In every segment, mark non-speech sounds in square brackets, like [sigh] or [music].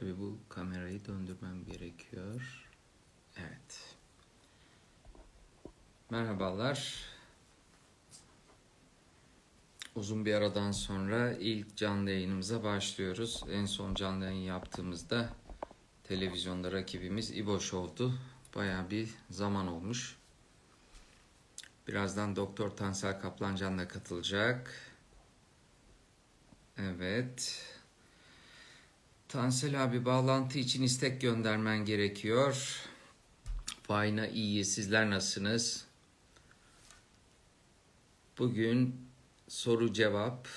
Tabii bu kamerayı döndürmem gerekiyor. Evet. Merhabalar. Uzun bir aradan sonra ilk canlı yayınımıza başlıyoruz. En son canlı yayın yaptığımızda televizyonda rakibimiz İbo Show'du. Baya bir zaman olmuş. Birazdan Doktor Tansel Kaplancan da katılacak. Evet. Tansel abi bağlantı için istek göndermen gerekiyor. Fayna iyi. Sizler nasılsınız? Bugün soru cevap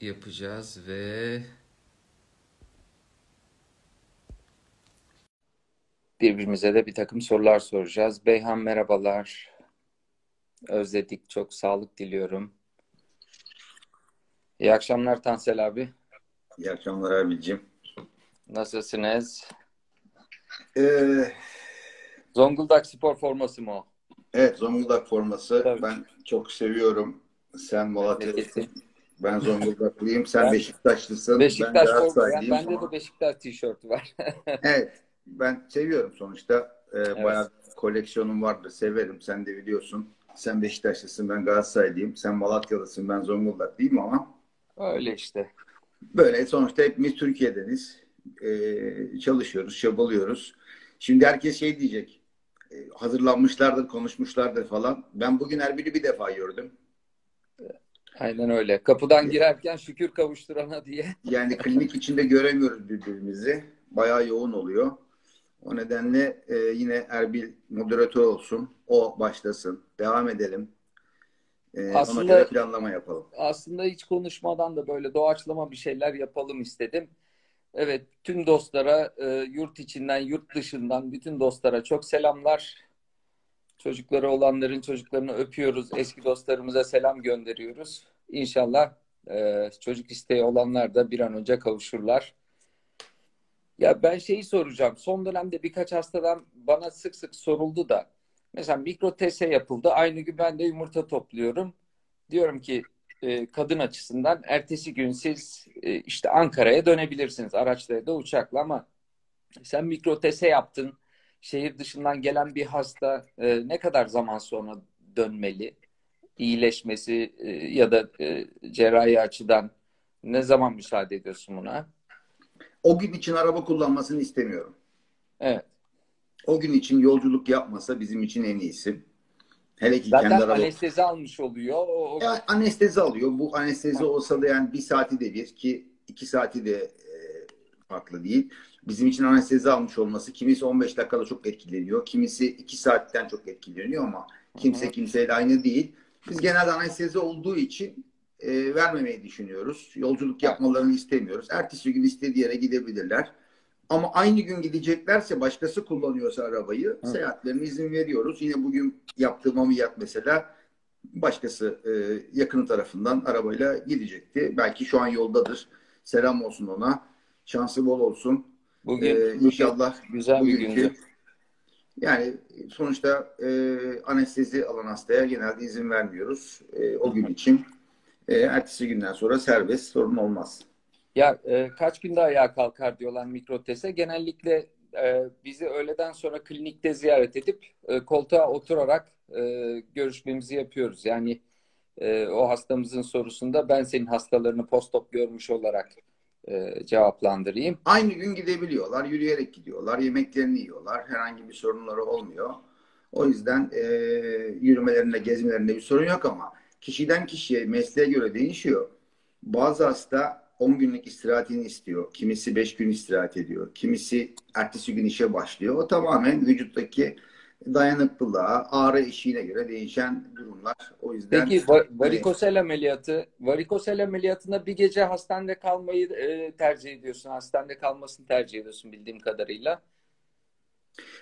yapacağız ve birbirimize de bir takım sorular soracağız. Beyhan merhabalar. Özledik. Çok sağlık diliyorum. İyi akşamlar Tansel abi. İyi akşamlar abicim. Nasılsınız? Ee, Zonguldak spor forması mı o? evet Zonguldak forması. Tabii. Ben çok seviyorum. Sen Malatya'lısın. Ben Zonguldaklıyım. Sen Ben- Beşiktaşlısın. Beşiktaş ben forması. Bende de Beşiktaş tişörtü var. [laughs] Evet. Ben seviyorum sonuçta. Ee, Bayağı koleksiyonum vardır. Severim. Sen de biliyorsun. Sen Beşiktaşlısın. Ben Galatasaraylıyım. Sen Malatyalısın. Ben Zonguldaklıyım ama Öyle işte. Böyle sonuçta hepimiz Türkiye'deniz. Ee, çalışıyoruz, çabalıyoruz. Şimdi herkes şey diyecek. e, hazırlanmışlardır, konuşmuşlardır falan. Ben bugün Erbil'i bir defa gördüm. Aynen öyle. Kapıdan girerken şükür kavuşturana diye. [laughs] Yani klinik içinde göremiyoruz birbirimizi. Bayağı yoğun oluyor. O nedenle e, yine Erbil moderatör olsun. O başlasın. Devam edelim. E, ona Aslında- göre planlama yapalım. Aslında hiç konuşmadan da böyle doğaçlama bir şeyler yapalım istedim. Evet, tüm dostlara e, yurt içinden, yurt dışından bütün dostlara çok selamlar. Çocukları olanların çocuklarını öpüyoruz. Eski dostlarımıza selam gönderiyoruz. İnşallah e, çocuk isteği olanlar da bir an önce kavuşurlar. Ya ben şeyi soracağım. Son dönemde birkaç hastadan bana sık sık soruldu da. Mesela mikro TS yapıldı. Aynı gün ben de yumurta topluyorum. Diyorum ki e, kadın açısından ertesi gün siz e, işte Ankara'ya dönebilirsiniz araçla da uçakla ama sen mikro TS yaptın. Şehir dışından gelen bir hasta e, ne kadar zaman sonra dönmeli? İyileşmesi e, ya da e, cerrahi açıdan ne zaman müsaade ediyorsun buna? O gün için araba kullanmasını istemiyorum. Evet. O gün için yolculuk yapmasa bizim için en iyisi. Hele ki Zaten kendi araba anestezi almış oluyor. O, Ya anestezi alıyor. Bu anestezi olsa da yani bir saati de bir ki iki saati de e, farklı değil. Bizim için anestezi almış olması kimisi 15 dakikada çok etkileniyor. Kimisi 2 saatten çok etkileniyor ama kimse kimseyle aynı değil. Biz genelde anestezi olduğu için e, vermemeyi düşünüyoruz. Yolculuk yapmalarını istemiyoruz. Ertesi gün istediği yere gidebilirler. Ama aynı gün gideceklerse başkası kullanıyorsa arabayı Hı. seyahatlerine izin veriyoruz. Yine bugün yaptığım ameliyat mesela başkası e, yakını tarafından arabayla gidecekti. Belki şu an yoldadır. Selam olsun ona. Şansı bol olsun. bugün, Ee, inşallah güzel bir bugünkü- gündü. Yani sonuçta e, anestezi alan hastaya genelde izin vermiyoruz. E, o gün için. E, ertesi günden sonra serbest sorun olmaz. Ya e, kaç günde ayağa kalkar diyorlar mikrotese. Genellikle e, bizi öğleden sonra klinikte ziyaret edip e, koltuğa oturarak e, görüşmemizi yapıyoruz. Yani e, o hastamızın sorusunda ben senin hastalarını postop görmüş olarak e, cevaplandırayım. Aynı gün gidebiliyorlar. Yürüyerek gidiyorlar. Yemeklerini yiyorlar. Herhangi bir sorunları olmuyor. O yüzden e, yürümelerinde, gezmelerinde bir sorun yok ama kişiden kişiye, mesleğe göre değişiyor. Bazı hasta 10 günlük istirahatini istiyor. Kimisi 5 gün istirahat ediyor. Kimisi ertesi gün işe başlıyor. O tamamen vücuttaki dayanıklılığa, ağrı eşiğine göre değişen durumlar. O yüzden Peki va- varikosel ameliyatı, varikosel ameliyatında bir gece hastanede kalmayı e, tercih ediyorsun. Hastanede kalmasını tercih ediyorsun bildiğim kadarıyla.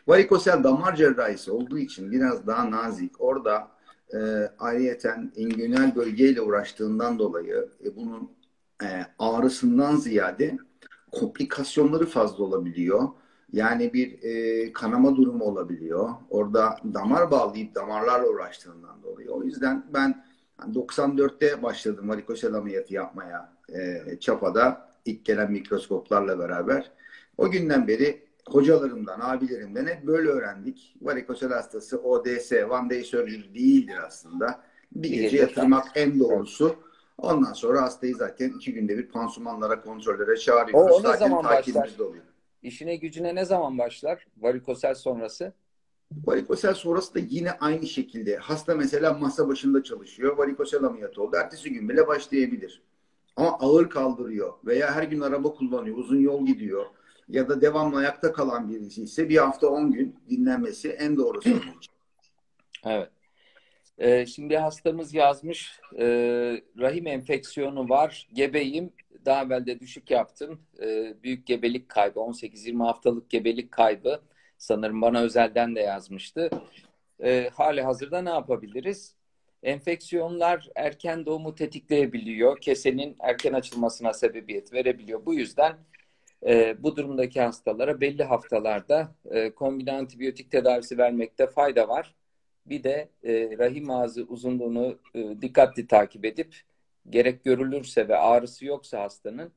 Varikosel damar cerrahisi olduğu için biraz daha nazik. Orada e, ayrıyeten inguinal bölgeyle uğraştığından dolayı e, bunun e, ağrısından ziyade komplikasyonları fazla olabiliyor. Yani bir e, kanama durumu olabiliyor. Orada damar bağlayıp damarlarla uğraştığından dolayı. O yüzden ben 94'te başladım varikosel ameliyatı yapmaya e, Çapa'da. ilk gelen mikroskoplarla beraber. O günden beri hocalarımdan, abilerimden hep böyle öğrendik. Varikosel hastası ODS, one day surgery değildir aslında. Bir gece yatırmak en doğrusu. Ondan sonra hastayı zaten iki günde bir pansumanlara, kontrollere çağırıyoruz. O, o ne zaman başlar? Oluyor. İşine gücüne ne zaman başlar? Varikosel sonrası? Varikosel sonrası da yine aynı şekilde. Hasta mesela masa başında çalışıyor. Varikosel ameliyatı oldu. Ertesi gün bile başlayabilir. Ama ağır kaldırıyor veya her gün araba kullanıyor, uzun yol gidiyor ya da devamlı ayakta kalan birisi ise bir hafta 10 gün dinlenmesi en doğrusu. [clears throat] evet. Ee, şimdi hastamız yazmış e, rahim enfeksiyonu var. Gebeyim. Daha evvel de düşük yaptım. E, büyük gebelik kaybı. 18-20 haftalık gebelik kaybı. Sanırım bana özelden de yazmıştı. E, hali hazırda ne yapabiliriz? Enfeksiyonlar erken doğumu tetikleyebiliyor. Kesenin erken açılmasına sebebiyet verebiliyor. Bu yüzden e, bu durumdaki hastalara belli haftalarda e, kombine antibiyotik tedavisi vermekte fayda var. Bir de e, rahim ağzı uzunluğunu e, dikkatli takip edip gerek görülürse ve ağrısı yoksa hastanın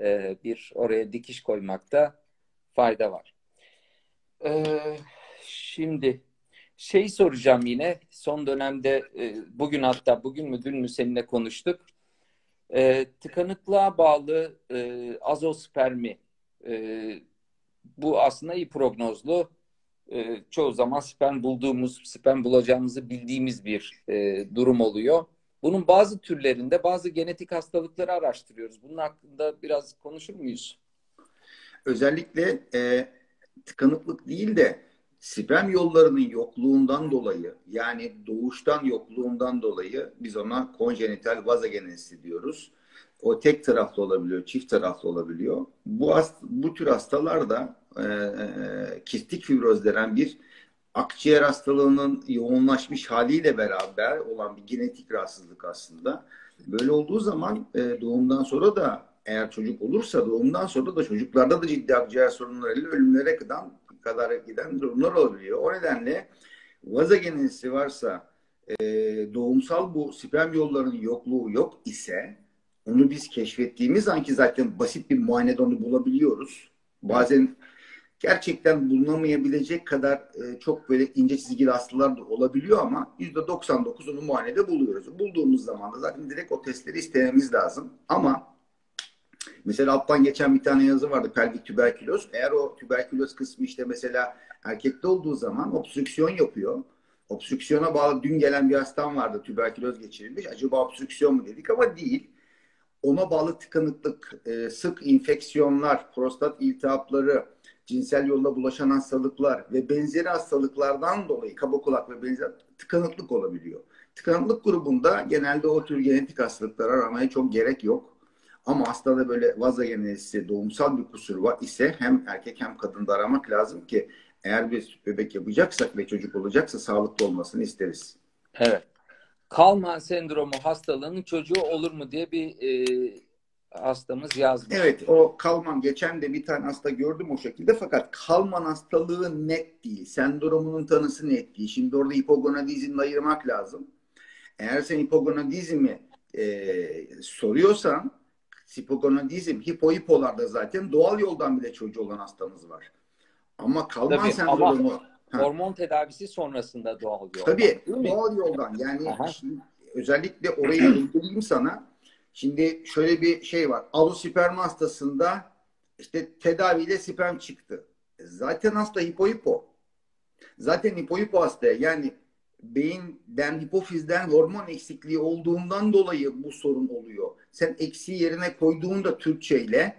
e, bir oraya dikiş koymakta fayda var. E, şimdi şey soracağım yine son dönemde e, bugün hatta bugün mü dün mü seninle konuştuk. E, tıkanıklığa bağlı e, azospermi e, bu aslında iyi prognozlu e, çoğu zaman sperm bulduğumuz, sperm bulacağımızı bildiğimiz bir e, durum oluyor. Bunun bazı türlerinde bazı genetik hastalıkları araştırıyoruz. Bunun hakkında biraz konuşur muyuz? Özellikle e, tıkanıklık değil de sperm yollarının yokluğundan dolayı yani doğuştan yokluğundan dolayı biz ona konjenital vazogenezi diyoruz. O tek taraflı olabiliyor, çift taraflı olabiliyor. Bu bu tür hastalarda e, e, kistik fibroz denen bir akciğer hastalığının yoğunlaşmış haliyle beraber olan bir genetik rahatsızlık aslında. Böyle olduğu zaman e, doğumdan sonra da eğer çocuk olursa doğumdan sonra da çocuklarda da ciddi akciğer sorunlarıyla ölümlere kadar, kadar giden durumlar olabiliyor. O nedenle vazogenezisi varsa e, doğumsal bu sperm yollarının yokluğu yok ise onu biz keşfettiğimiz anki zaten basit bir muayenede onu bulabiliyoruz. Bazen gerçekten bulunamayabilecek kadar e, çok böyle ince çizgili hastalar da olabiliyor ama %99 onu muayenede buluyoruz. Bulduğumuz zaman da zaten direkt o testleri istememiz lazım. Ama mesela alttan geçen bir tane yazı vardı pelvik tüberküloz. Eğer o tüberküloz kısmı işte mesela erkekte olduğu zaman obstrüksiyon yapıyor. Obstrüksiyona bağlı dün gelen bir hastam vardı tüberküloz geçirilmiş. Acaba obstrüksiyon mu dedik ama değil ona bağlı tıkanıklık, e, sık infeksiyonlar, prostat iltihapları, cinsel yolla bulaşan hastalıklar ve benzeri hastalıklardan dolayı kaba kulak ve benzer tıkanıklık olabiliyor. Tıkanıklık grubunda genelde o tür genetik hastalıklar aramaya çok gerek yok. Ama hastada böyle vazogenezisi, doğumsal bir kusur var ise hem erkek hem kadında aramak lazım ki eğer bir bebek yapacaksak ve çocuk olacaksa sağlıklı olmasını isteriz. Evet. Kalman sendromu hastalığının çocuğu olur mu diye bir e, hastamız yazmış. Evet o Kalman geçen de bir tane hasta gördüm o şekilde fakat Kalman hastalığı net değil. Sendromunun tanısı net değil. Şimdi orada hipogonadizmle ayırmak lazım. Eğer sen hipogonadizmi e, soruyorsan hipogonadizm hipohipolarda zaten doğal yoldan bile çocuğu olan hastamız var. Ama Kalman Tabii, sendromu ama Hormon tedavisi sonrasında doğal yoldan. Tabii doğal yoldan. Yani şimdi, özellikle orayı bildireyim sana. Şimdi şöyle bir şey var. Alosperm hastasında işte tedaviyle sperm çıktı. Zaten hasta hipohipo. Zaten hipohipo hasta. Yani beyinden, hipofizden hormon eksikliği olduğundan dolayı bu sorun oluyor. Sen eksiği yerine koyduğunda Türkçeyle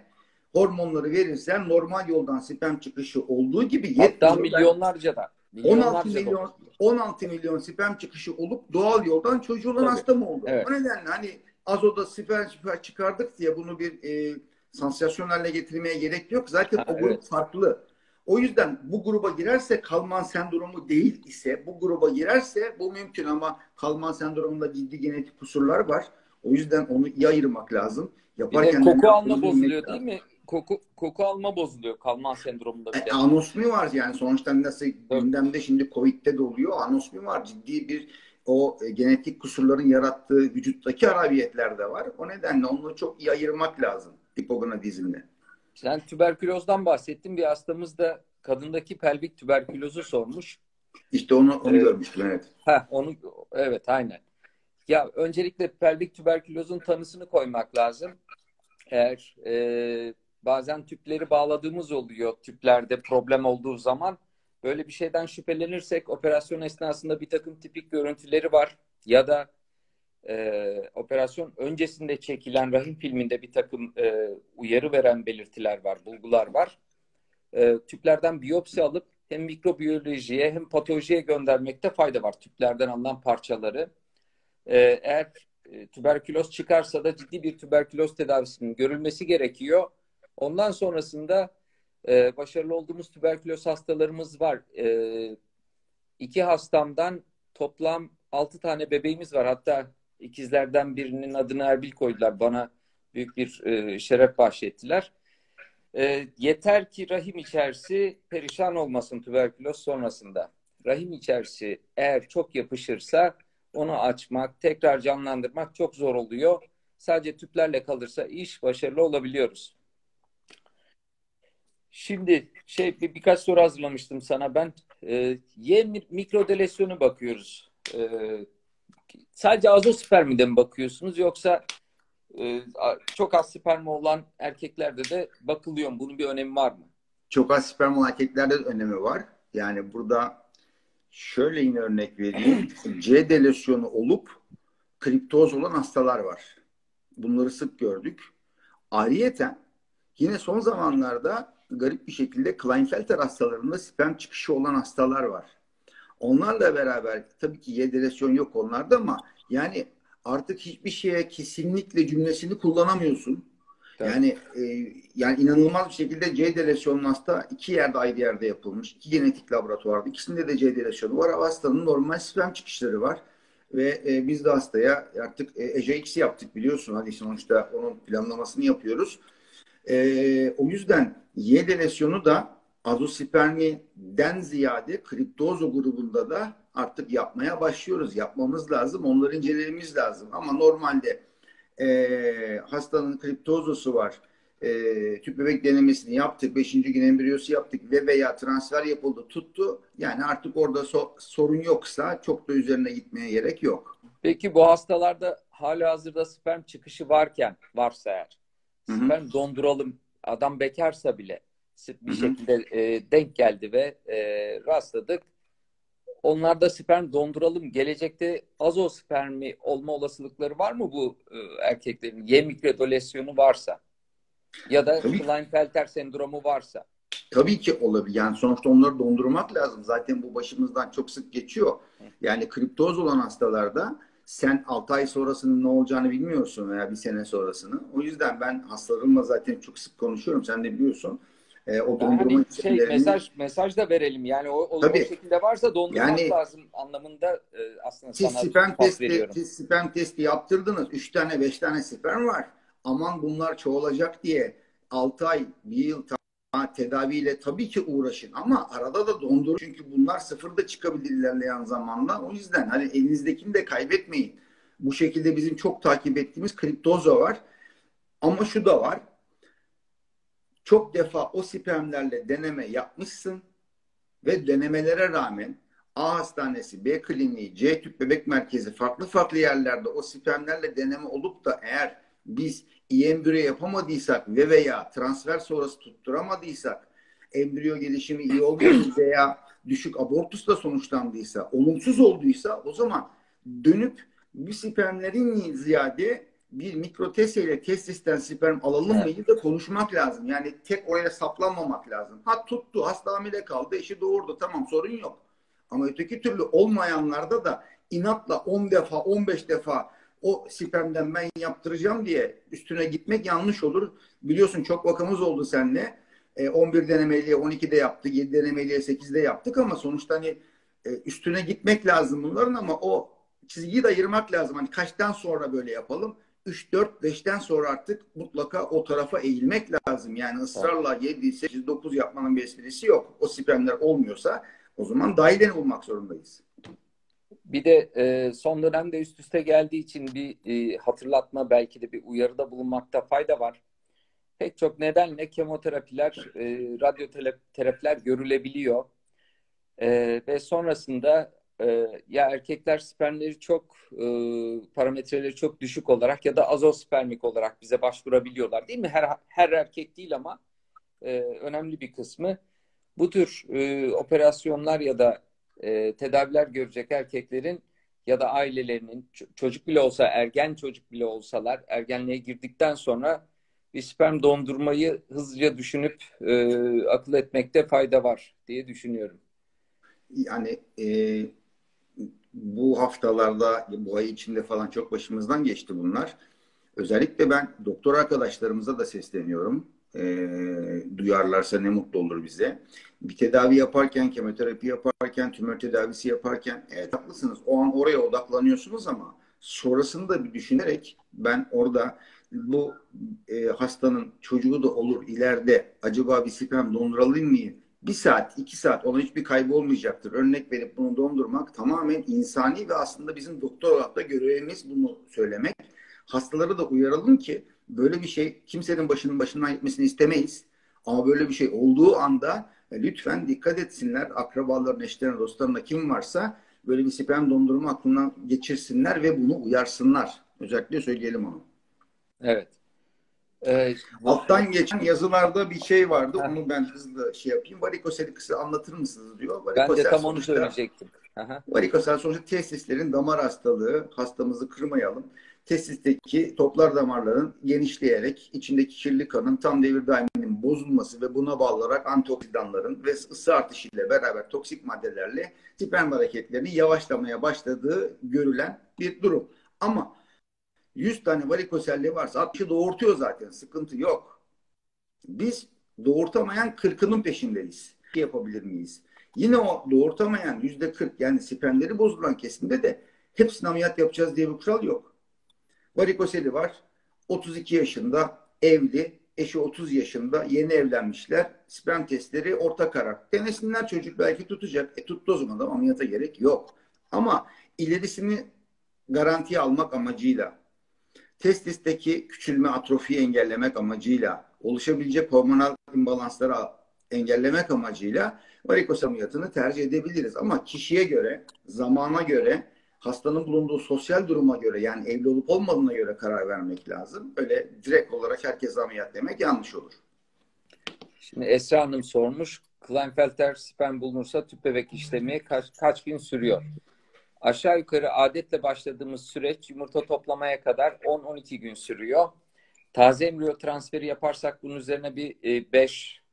hormonları verirsen normal yoldan sperm çıkışı olduğu gibi hatta milyonlarca da 16 milyon 16 milyon sperm çıkışı olup doğal yoldan çocuğu olan hasta mı oldu? Evet. O nedenle hani azoda sperm çıkardık diye bunu bir e, sansasyonelle getirmeye gerek yok. Zaten ha, o grup evet. farklı. O yüzden bu gruba girerse kalman sendromu değil ise bu gruba girerse bu mümkün ama kalman sendromunda ciddi genetik kusurlar var. O yüzden onu iyi ayırmak lazım. Yaparken bir de koku alma bozuluyor değil mi? koku koku alma bozuluyor kalman sendromunda bir de. E, anosmi var yani sonuçta nasıl evet. gündemde şimdi Covid'de de oluyor. Anosmi var. Ciddi bir o e, genetik kusurların yarattığı vücuttaki harabiyetler de var. O nedenle onu çok iyi ayırmak lazım. hipogonadizmle. Sen tüberkülozdan bahsettin. Bir hastamız da kadındaki pelvik tüberkülozu sormuş. İşte onu, onu ee, görmüştüm evet. Heh, onu evet aynen. Ya öncelikle pelvik tüberkülozun tanısını koymak lazım. Eğer e, bazen tüpleri bağladığımız oluyor tüplerde problem olduğu zaman böyle bir şeyden şüphelenirsek operasyon esnasında bir takım tipik görüntüleri var ya da e, operasyon öncesinde çekilen rahim filminde bir takım e, uyarı veren belirtiler var, bulgular var. E, tüplerden biyopsi alıp hem mikrobiyolojiye hem patolojiye göndermekte fayda var tüplerden alınan parçaları. E, eğer e, tüberküloz çıkarsa da ciddi bir tüberküloz tedavisinin görülmesi gerekiyor. Ondan sonrasında e, başarılı olduğumuz tüberküloz hastalarımız var. E, iki hastamdan toplam altı tane bebeğimiz var. Hatta ikizlerden birinin adını Erbil koydular. Bana büyük bir e, şeref bahşettiler. E, yeter ki rahim içerisi perişan olmasın tüberküloz sonrasında. Rahim içerisi eğer çok yapışırsa onu açmak, tekrar canlandırmak çok zor oluyor. Sadece tüplerle kalırsa iş başarılı olabiliyoruz. Şimdi şey bir, birkaç soru hazırlamıştım sana ben. E, Y mikrodelesyonu bakıyoruz. E, sadece azospermide mi bakıyorsunuz yoksa e, çok az spermi olan erkeklerde de bakılıyor mu? Bunun bir önemi var mı? Çok az sperm olan erkeklerde de önemi var. Yani burada şöyle yine örnek vereyim. [clears throat] C delesyonu olup kriptoz olan hastalar var. Bunları sık gördük. Ayrıyeten yine son zamanlarda garip bir şekilde Klinefelter hastalarında sperm çıkışı olan hastalar var. Onlarla beraber tabii ki Y delesyonu yok onlarda ama yani artık hiçbir şeye kesinlikle cümlesini kullanamıyorsun. Evet. Yani e, yani inanılmaz bir şekilde C delesyonlu hasta iki yerde ayrı yerde yapılmış. iki genetik laboratuvarda. ikisinde de C delesyonu var. Hastanın normal sperm çıkışları var. Ve e, biz de hastaya artık e, EJX yaptık biliyorsun. Hadi sonuçta onun planlamasını yapıyoruz. E, o yüzden Y delesyonu da azospermiden ziyade kriptozo grubunda da artık yapmaya başlıyoruz. Yapmamız lazım. Onları incelememiz lazım. Ama normalde e, hastanın kriptozosu var. E, tüp bebek denemesini yaptık. Beşinci gün embriyosu yaptık ve veya transfer yapıldı tuttu. Yani artık orada so sorun yoksa çok da üzerine gitmeye gerek yok. Peki bu hastalarda hala hazırda sperm çıkışı varken varsa eğer sperm donduralım adam bekarsa bile bir Hı-hı. şekilde e, denk geldi ve e, rastladık. Onlarda sperm donduralım. Gelecekte azospermi olma olasılıkları var mı bu e, erkeklerin? Y mikrodolesyonu varsa ya da Klinefelter sendromu varsa. Tabii ki olabilir. Yani sonuçta onları dondurmak lazım. Zaten bu başımızdan çok sık geçiyor. Yani kriptoz olan hastalarda sen 6 ay sonrasının ne olacağını bilmiyorsun veya bir sene sonrasını. O yüzden ben hastalarımla zaten çok sık konuşuyorum. Sen de biliyorsun. E, o dondurma yani şey, mesaj mesaj da verelim. Yani o, o, Tabii, o şekilde varsa dondurmak yani, lazım anlamında e, aslında siz sana sperm testi, veriyorum. Siz sperm testi yaptırdınız. 3 tane 5 tane sperm var. Aman bunlar çoğalacak diye 6 ay, 1 yıl tedaviyle tabii ki uğraşın ama arada da dondur çünkü bunlar sıfırda çıkabilir ilerleyen zamanla. O yüzden hani elinizdekini de kaybetmeyin. Bu şekilde bizim çok takip ettiğimiz kriptoza var. Ama şu da var. Çok defa o spermlerle deneme yapmışsın ve denemelere rağmen A hastanesi, B kliniği, C tüp bebek merkezi farklı farklı yerlerde o spermlerle deneme olup da eğer biz iyi embriyo yapamadıysak ve veya transfer sonrası tutturamadıysak embriyo gelişimi iyi olmadı veya düşük abortusla sonuçlandıysa, olumsuz olduysa o zaman dönüp bu spermlerin ziyade bir mikrotese ile testisten sperm alalım evet. mıydı da konuşmak lazım. Yani tek oraya saplanmamak lazım. Ha tuttu, hasta hamile kaldı, eşi doğurdu. Tamam sorun yok. Ama öteki türlü olmayanlarda da inatla 10 defa, 15 defa o spermden ben yaptıracağım diye üstüne gitmek yanlış olur. Biliyorsun çok vakamız oldu seninle. E, 11 denemeliye 12'de yaptık, 7 denemeliye 8'de yaptık ama sonuçta hani e, üstüne gitmek lazım bunların ama o çizgiyi de ayırmak lazım. Hani kaçtan sonra böyle yapalım? 3, 4, 5'ten sonra artık mutlaka o tarafa eğilmek lazım. Yani ısrarla 7, 8, 9 yapmanın bir esprisi yok. O spermler olmuyorsa o zaman dahilini bulmak zorundayız. Bir de e, son dönemde üst üste geldiği için bir e, hatırlatma belki de bir uyarıda bulunmakta fayda var. pek çok nedenle kemoterapiler, e, radyoterapiler görülebiliyor. E, ve sonrasında e, ya erkekler spermleri çok e, parametreleri çok düşük olarak ya da azospermik olarak bize başvurabiliyorlar değil mi? Her, her erkek değil ama e, önemli bir kısmı. Bu tür e, operasyonlar ya da e, tedaviler görecek erkeklerin ya da ailelerinin çocuk bile olsa ergen çocuk bile olsalar ergenliğe girdikten sonra bir sperm dondurmayı hızlıca düşünüp e, akıl etmekte fayda var diye düşünüyorum. Yani e, bu haftalarda bu ay içinde falan çok başımızdan geçti bunlar. Özellikle ben doktor arkadaşlarımıza da sesleniyorum. E, duyarlarsa ne mutlu olur bize. Bir tedavi yaparken, kemoterapi yaparken, tümör tedavisi yaparken evet haklısınız. O an oraya odaklanıyorsunuz ama sonrasını da bir düşünerek ben orada bu e, hastanın çocuğu da olur ileride acaba bir sperm donduralım mı? Bir saat, iki saat ona hiçbir kaybı olmayacaktır. Örnek verip bunu dondurmak tamamen insani ve aslında bizim doktor olarak da görevimiz bunu söylemek. Hastaları da uyaralım ki böyle bir şey kimsenin başının başından gitmesini istemeyiz. Ama böyle bir şey olduğu anda e, lütfen dikkat etsinler. Akrabaların, eşlerine, dostlarına kim varsa böyle bir sperm dondurma aklından geçirsinler ve bunu uyarsınlar. Özellikle söyleyelim onu. Evet. Ee, Alttan geçen yazılarda bir şey vardı. Ha. Onu ben hızlı şey yapayım. Varikoseli kısa anlatır mısınız diyor. Varikosel ben de tam onu söyleyecektim. Varikosel sonuçta testislerin damar hastalığı. Hastamızı kırmayalım testisteki toplar damarların genişleyerek içindeki kirli kanın tam devir daiminin bozulması ve buna bağlı olarak antioksidanların ve ısı artışıyla beraber toksik maddelerle sperm hareketlerinin yavaşlamaya başladığı görülen bir durum. Ama 100 tane varikoselli varsa 60'ı doğurtuyor zaten. Sıkıntı yok. Biz doğurtamayan 40'ının peşindeyiz. Yapabilir miyiz? Yine o doğurtamayan %40 yani spermleri bozulan kesimde de hepsini ameliyat yapacağız diye bir kural yok. Varikoseli var. 32 yaşında evli. Eşi 30 yaşında yeni evlenmişler. Sperm testleri orta karar. Denesinler çocuk belki tutacak. E tuttu o zaman da ameliyata gerek yok. Ama ilerisini garantiye almak amacıyla testisteki küçülme atrofiyi engellemek amacıyla oluşabilecek hormonal imbalansları engellemek amacıyla varikoz ameliyatını tercih edebiliriz. Ama kişiye göre, zamana göre hastanın bulunduğu sosyal duruma göre yani evli olup olmadığına göre karar vermek lazım. Öyle direkt olarak herkes ameliyat demek yanlış olur. Şimdi Esra Hanım sormuş. Klinefelter sperm bulunursa tüp bebek işlemi kaç, kaç gün sürüyor? Aşağı yukarı adetle başladığımız süreç yumurta toplamaya kadar 10-12 gün sürüyor. Taze embriyo transferi yaparsak bunun üzerine bir 5 e,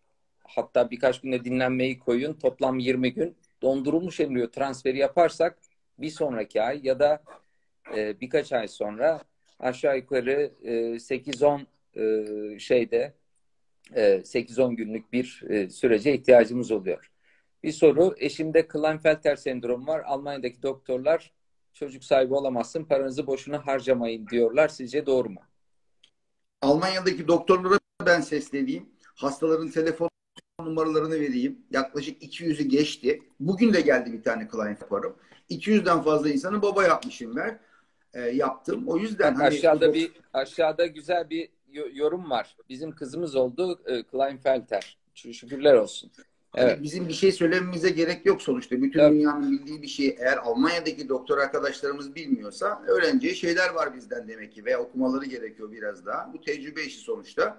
hatta birkaç günde dinlenmeyi koyun. Toplam 20 gün. Dondurulmuş embriyo transferi yaparsak bir sonraki ay ya da e, birkaç ay sonra aşağı yukarı e, 8-10 e, şeyde e, 8-10 günlük bir e, sürece ihtiyacımız oluyor. Bir soru, eşimde Klinefelter sendromu var. Almanya'daki doktorlar çocuk sahibi olamazsın, paranızı boşuna harcamayın diyorlar. Sizce doğru mu? Almanya'daki doktorlara ben sesleneyim. Hastaların telefon numaralarını vereyim. Yaklaşık 200'ü geçti. Bugün de geldi bir tane client yaparım. 200'den fazla insanı baba yapmışım ben. E, yaptım. O yüzden hani aşağıda bir aşağıda güzel bir yorum var. Bizim kızımız oldu e, Kleinfelter. Şükürler olsun. Hani evet. bizim bir şey söylememize gerek yok sonuçta. Bütün evet. dünyanın bildiği bir şey. Eğer Almanya'daki doktor arkadaşlarımız bilmiyorsa öğreneceği şeyler var bizden demek ki. Veya okumaları gerekiyor biraz daha. Bu tecrübe işi sonuçta.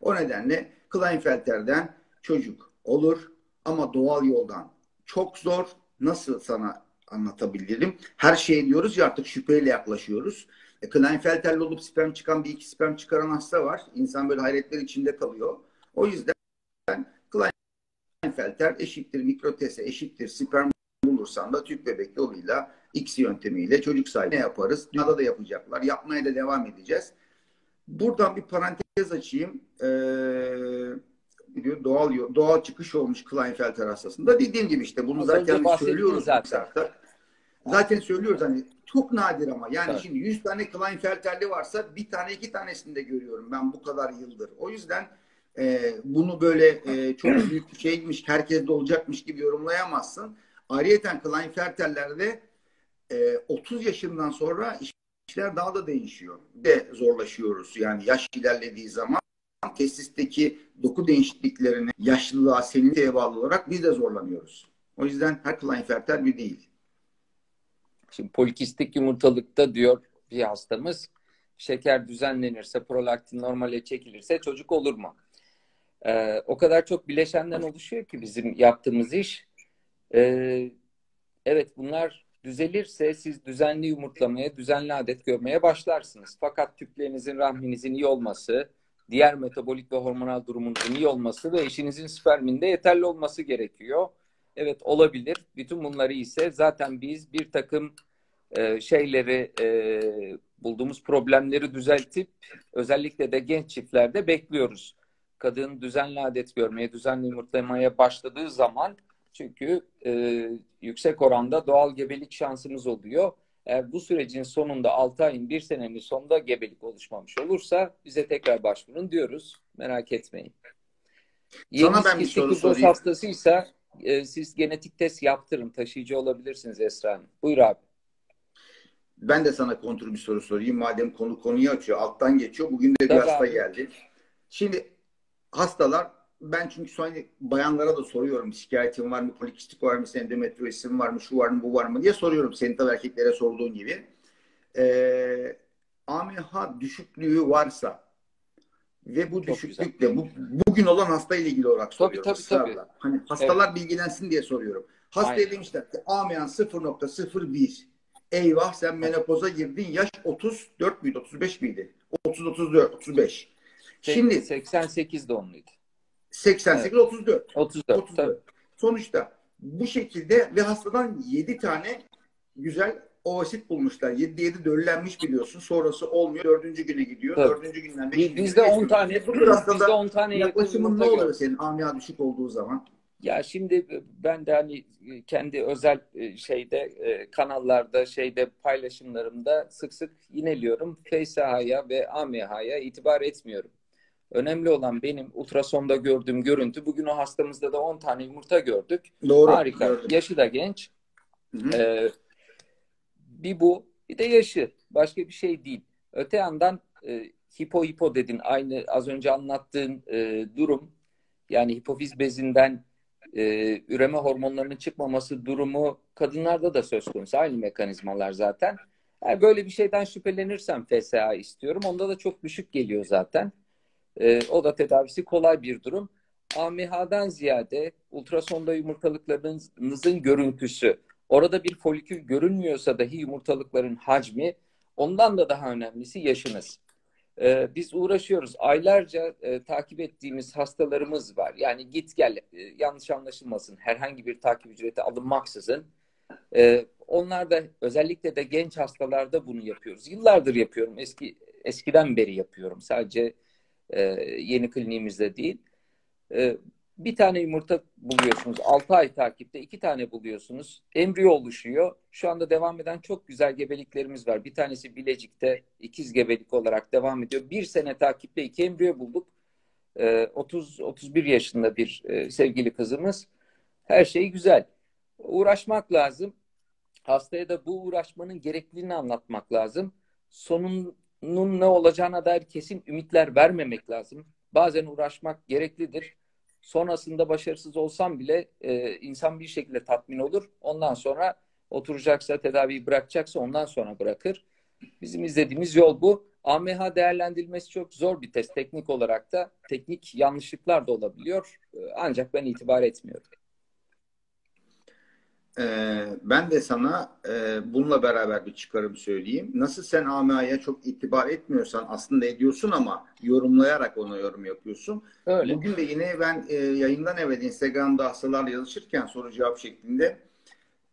O nedenle Kleinfelter'den çocuk olur ama doğal yoldan çok zor. Nasıl sana anlatabilirim? Her şey diyoruz ya artık şüpheyle yaklaşıyoruz. E, Klinefelter'le olup sperm çıkan bir iki sperm çıkaran hasta var. İnsan böyle hayretler içinde kalıyor. O yüzden Klinefelter eşittir mikrotese eşittir sperm bulursan da tüp bebek yoluyla X yöntemiyle çocuk sahibi yaparız? Dünyada da yapacaklar. Yapmaya da devam edeceğiz. Buradan bir parantez açayım. Ee, diyor doğal doğal çıkış olmuş Klinefelter hastasında. Dediğim gibi işte bunu Az zaten söylüyoruz zaten. Zaten söylüyoruz hani çok nadir ama yani evet. şimdi 100 tane Klinefelter'li varsa bir tane iki tanesini de görüyorum ben bu kadar yıldır. O yüzden e, bunu böyle e, çok [clears throat] büyük bir şeymiş, herkes de olacakmış gibi yorumlayamazsın. Ayrıyeten Klinefelter'lerde e, 30 yaşından sonra işler daha da değişiyor. De zorlaşıyoruz yani yaş ilerlediği zaman Testisteki doku değişikliklerine, yaşlılığa, seniliğe bağlı olarak biz de zorlanıyoruz. O yüzden her Klinefelter bir değil. Şimdi polikistik yumurtalıkta diyor bir hastamız şeker düzenlenirse, prolaktin normale çekilirse çocuk olur mu? Ee, o kadar çok bileşenden oluşuyor ki bizim yaptığımız iş. Ee, evet bunlar düzelirse siz düzenli yumurtlamaya, düzenli adet görmeye başlarsınız. Fakat tüplerinizin, rahminizin iyi olması, diğer metabolik ve hormonal durumunuzun iyi olması ve eşinizin sperminde yeterli olması gerekiyor. Evet olabilir. Bütün bunları ise zaten biz bir takım e, şeyleri e, bulduğumuz problemleri düzeltip özellikle de genç çiftlerde bekliyoruz. Kadın düzenli adet görmeye, düzenli yumurtlamaya başladığı zaman çünkü e, yüksek oranda doğal gebelik şansımız oluyor. Eğer bu sürecin sonunda 6 ayın 1 senenin sonunda gebelik oluşmamış olursa bize tekrar başvurun diyoruz. Merak etmeyin. Sana ben bir soru sorayım. hastasıysa e, siz genetik test yaptırın. Taşıyıcı olabilirsiniz Esra Hanım. Buyur abi. Ben de sana kontrol bir soru sorayım. Madem konu konuyu açıyor, alttan geçiyor. Bugün de bir Tabii hasta abi. geldi. Şimdi hastalar ben çünkü sonra bayanlara da soruyorum. Şikayetin var mı? Polikistik var mı? Endometriosim var mı? Şu var mı? Bu var mı? diye soruyorum. Senin tabii erkeklere sorduğun gibi. Ee, AMH düşüklüğü varsa ve bu Çok düşüklükle bu, bugün olan hasta ile ilgili olarak soruyorum. Tabii, tabii, tabii. Hani hastalar evet. bilgilensin diye soruyorum. Hastaya demişler ki AMH 0.01 Eyvah sen menopoza girdin. Yaş 34 müydü? 35 miydi? 30 34 35. Şimdi 88 doğumluydu. 88 evet. 34. 34. 34. Tabii. Sonuçta bu şekilde ve hastadan 7 tane güzel ovasit bulmuşlar. 7 7 döllenmiş biliyorsun. Sonrası olmuyor. Dördüncü güne gidiyor. Tabii. Dördüncü günden beşinci Bizde 10 tane. Bizde 10 tane yaklaşımın ne oluyor senin amya düşük olduğu zaman? Ya şimdi ben de hani kendi özel e, şeyde e, kanallarda şeyde paylaşımlarımda sık sık yineliyorum. FSH'ya ve AMH'ya itibar etmiyorum. Önemli olan benim ultrasonda gördüğüm görüntü. Bugün o hastamızda da 10 tane yumurta gördük. Doğru. Harika. Gördüm. Yaşı da genç. Hı hı. Ee, bir bu bir de yaşı. Başka bir şey değil. Öte yandan e, hipo hipo dedin. Aynı az önce anlattığın e, durum. Yani hipofiz bezinden e, üreme hormonlarının çıkmaması durumu kadınlarda da söz konusu. Aynı mekanizmalar zaten. Yani böyle bir şeyden şüphelenirsem FSA istiyorum. Onda da çok düşük geliyor zaten. E, o da tedavisi kolay bir durum. AMH'dan ziyade ultrasonda yumurtalıklarınızın görüntüsü. Orada bir folikül görünmüyorsa dahi yumurtalıkların hacmi ondan da daha önemlisi yaşınız. Ee, biz uğraşıyoruz. Aylarca e, takip ettiğimiz hastalarımız var. Yani git gel e, yanlış anlaşılmasın. Herhangi bir takip ücreti alınmaksızın. E, onlar da özellikle de genç hastalarda bunu yapıyoruz. Yıllardır yapıyorum. Eski eskiden beri yapıyorum. Sadece e, yeni kliniğimizde değil. E, bir tane yumurta buluyorsunuz. 6 ay takipte iki tane buluyorsunuz. Embriyo oluşuyor. Şu anda devam eden çok güzel gebeliklerimiz var. Bir tanesi Bilecik'te ikiz gebelik olarak devam ediyor. Bir sene takipte iki embriyo bulduk. Ee, 30-31 yaşında bir e, sevgili kızımız. Her şey güzel. Uğraşmak lazım. Hastaya da bu uğraşmanın gerekliliğini anlatmak lazım. Sonunun ne olacağına dair kesin ümitler vermemek lazım. Bazen uğraşmak gereklidir Sonrasında başarısız olsam bile e, insan bir şekilde tatmin olur. Ondan sonra oturacaksa, tedaviyi bırakacaksa ondan sonra bırakır. Bizim izlediğimiz yol bu. AMH değerlendirilmesi çok zor bir test. Teknik olarak da teknik yanlışlıklar da olabiliyor. E, ancak ben itibar etmiyorum. Ee, ben de sana e, bununla beraber bir çıkarım söyleyeyim. Nasıl sen AMA'ya çok itibar etmiyorsan aslında ediyorsun ama yorumlayarak ona yorum yapıyorsun. Öyle. Bugün de yine ben e, yayından evet Instagram'da hastalarla yazışırken soru cevap şeklinde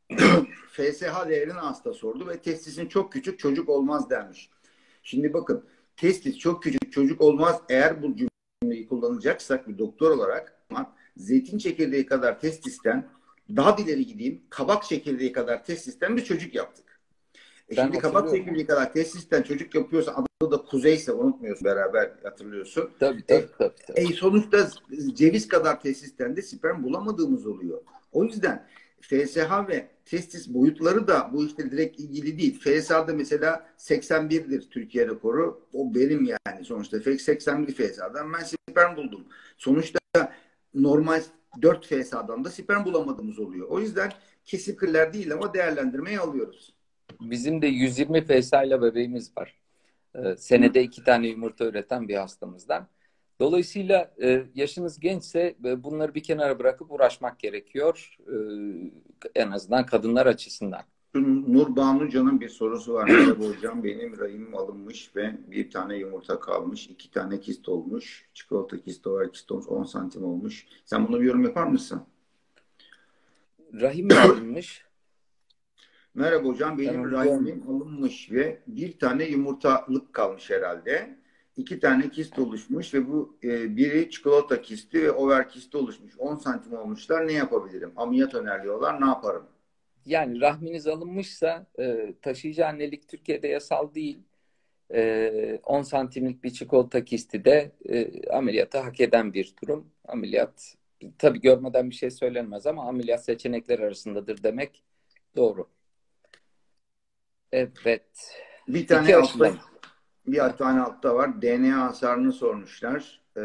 [clears throat] FSH değerini hasta sordu ve testisin çok küçük çocuk olmaz dermiş. Şimdi bakın testis çok küçük çocuk olmaz eğer bu cümleyi kullanacaksak bir doktor olarak zeytin çekirdeği kadar testisten daha ileri gideyim. Kabak çekirdeği kadar tesisten bir çocuk yaptık. E şimdi kabak çekirdeği kadar tesisten çocuk yapıyorsa adı da kuzeyse unutmuyorsun beraber hatırlıyorsun. Tabii tabii. E, tabii, tabii. E, sonuçta ceviz kadar tesisten de sperm bulamadığımız oluyor. O yüzden FSH ve testis boyutları da bu işte direkt ilgili değil. FSH'da mesela 81'dir Türkiye rekoru. O benim yani sonuçta. 81 FSH'dan ben sperm buldum. Sonuçta normal 4 FSH'dan da sperm bulamadığımız oluyor. O yüzden kesikirler değil ama değerlendirmeye alıyoruz. Bizim de 120 FSH ile bebeğimiz var. Ee, senede iki tane yumurta üreten bir hastamızdan. Dolayısıyla e, yaşınız gençse e, bunları bir kenara bırakıp uğraşmak gerekiyor. E, en azından kadınlar açısından. Nur Banu Can'ın bir sorusu var. [clears throat] Merhaba hocam benim rahimim alınmış ve bir tane yumurta kalmış. iki tane kist olmuş. Çikolata kisti var. Kist olmuş 10 santim olmuş. Sen bunu bir yorum yapar mısın? Rahim mi alınmış? [clears throat] Merhaba hocam benim rahimim alınmış ve bir tane yumurtalık kalmış herhalde iki tane kist oluşmuş ve bu e, biri çikolata kisti ve over kisti oluşmuş. 10 santim olmuşlar. Ne yapabilirim? Ameliyat önerliyorlar. Ne yaparım? Yani rahminiz alınmışsa e, taşıyıcı annelik Türkiye'de yasal değil. E, 10 santimlik bir çikolata kisti de e, ameliyatı hak eden bir durum. Ameliyat tabi görmeden bir şey söylenmez ama ameliyat seçenekler arasındadır demek doğru. Evet. Bir tane altta, bir tane altta var. DNA hasarını sormuşlar. Ee,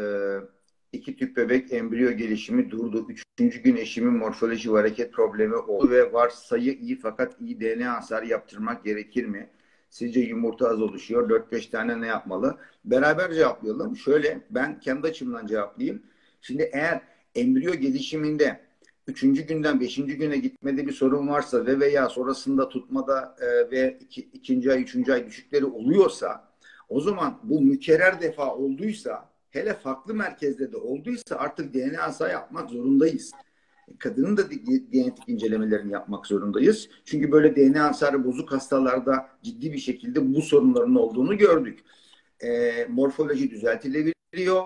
iki tüp bebek embriyo gelişimi durdu. Üçüncü gün eşimin morfoloji ve hareket problemi oldu ve var sayı iyi fakat iyi DNA hasarı yaptırmak gerekir mi? Sizce yumurta az oluşuyor. 4-5 tane ne yapmalı? Beraber cevaplayalım. Şöyle ben kendi açımdan cevaplayayım. Şimdi eğer embriyo gelişiminde üçüncü günden beşinci güne gitmede bir sorun varsa ve veya sonrasında tutmada e, ve iki, ikinci ay, üçüncü ay düşükleri oluyorsa o zaman bu mükerrer defa olduysa hele farklı merkezde de olduysa artık DNA yapmak zorundayız. Kadının da genetik incelemelerini yapmak zorundayız. Çünkü böyle DNA hasarı bozuk hastalarda ciddi bir şekilde bu sorunların olduğunu gördük. E, morfoloji düzeltilebiliyor.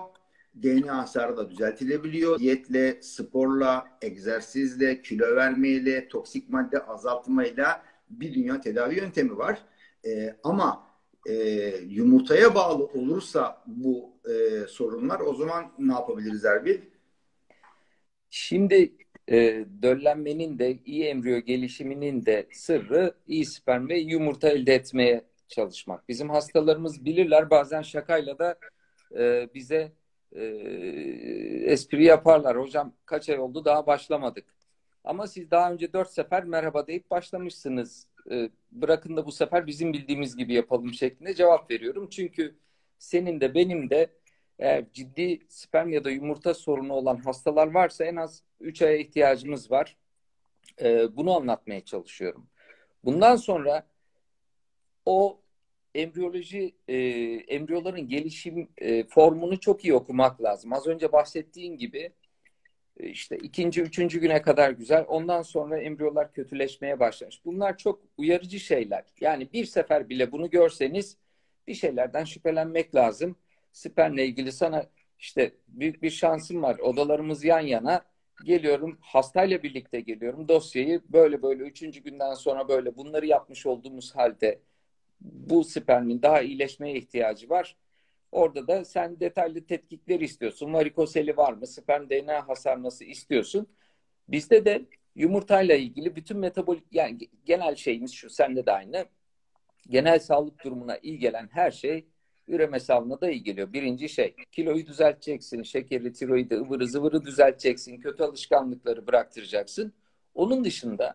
DNA hasarı da düzeltilebiliyor. Diyetle, sporla, egzersizle, kilo vermeyle, toksik madde azaltmayla bir dünya tedavi yöntemi var. E, ama e, yumurtaya bağlı olursa bu e, sorunlar o zaman ne yapabiliriz Erbil? Şimdi e, döllenmenin de iyi embriyo gelişiminin de sırrı iyi sperm ve yumurta elde etmeye çalışmak. Bizim hastalarımız bilirler bazen şakayla da e, bize e, espri yaparlar. Hocam kaç ay oldu daha başlamadık. Ama siz daha önce dört sefer merhaba deyip başlamışsınız. E, bırakın da bu sefer bizim bildiğimiz gibi yapalım şeklinde cevap veriyorum. Çünkü senin de benim de eğer ciddi sperm ya da yumurta sorunu olan hastalar varsa en az 3 aya ihtiyacımız var. E, bunu anlatmaya çalışıyorum. Bundan sonra o embriyoloji e, embriyoların gelişim e, formunu çok iyi okumak lazım. Az önce bahsettiğin gibi e, işte ikinci, üçüncü güne kadar güzel. Ondan sonra embriyolar kötüleşmeye başlamış. Bunlar çok uyarıcı şeyler. Yani bir sefer bile bunu görseniz bir şeylerden şüphelenmek lazım. Spermle ilgili sana işte büyük bir şansım var. Odalarımız yan yana. Geliyorum hastayla birlikte geliyorum. Dosyayı böyle böyle üçüncü günden sonra böyle bunları yapmış olduğumuz halde bu spermin daha iyileşmeye ihtiyacı var. Orada da sen detaylı tetkikler istiyorsun. Varikoseli var mı? Sperm DNA hasar nasıl istiyorsun? Bizde de yumurtayla ilgili bütün metabolik yani genel şeyimiz şu sende de aynı. Genel sağlık durumuna iyi gelen her şey üreme sağlığına da iyi geliyor. Birinci şey kiloyu düzelteceksin, şekeri, tiroidi, ıvırı zıvırı düzelteceksin, kötü alışkanlıkları bıraktıracaksın. Onun dışında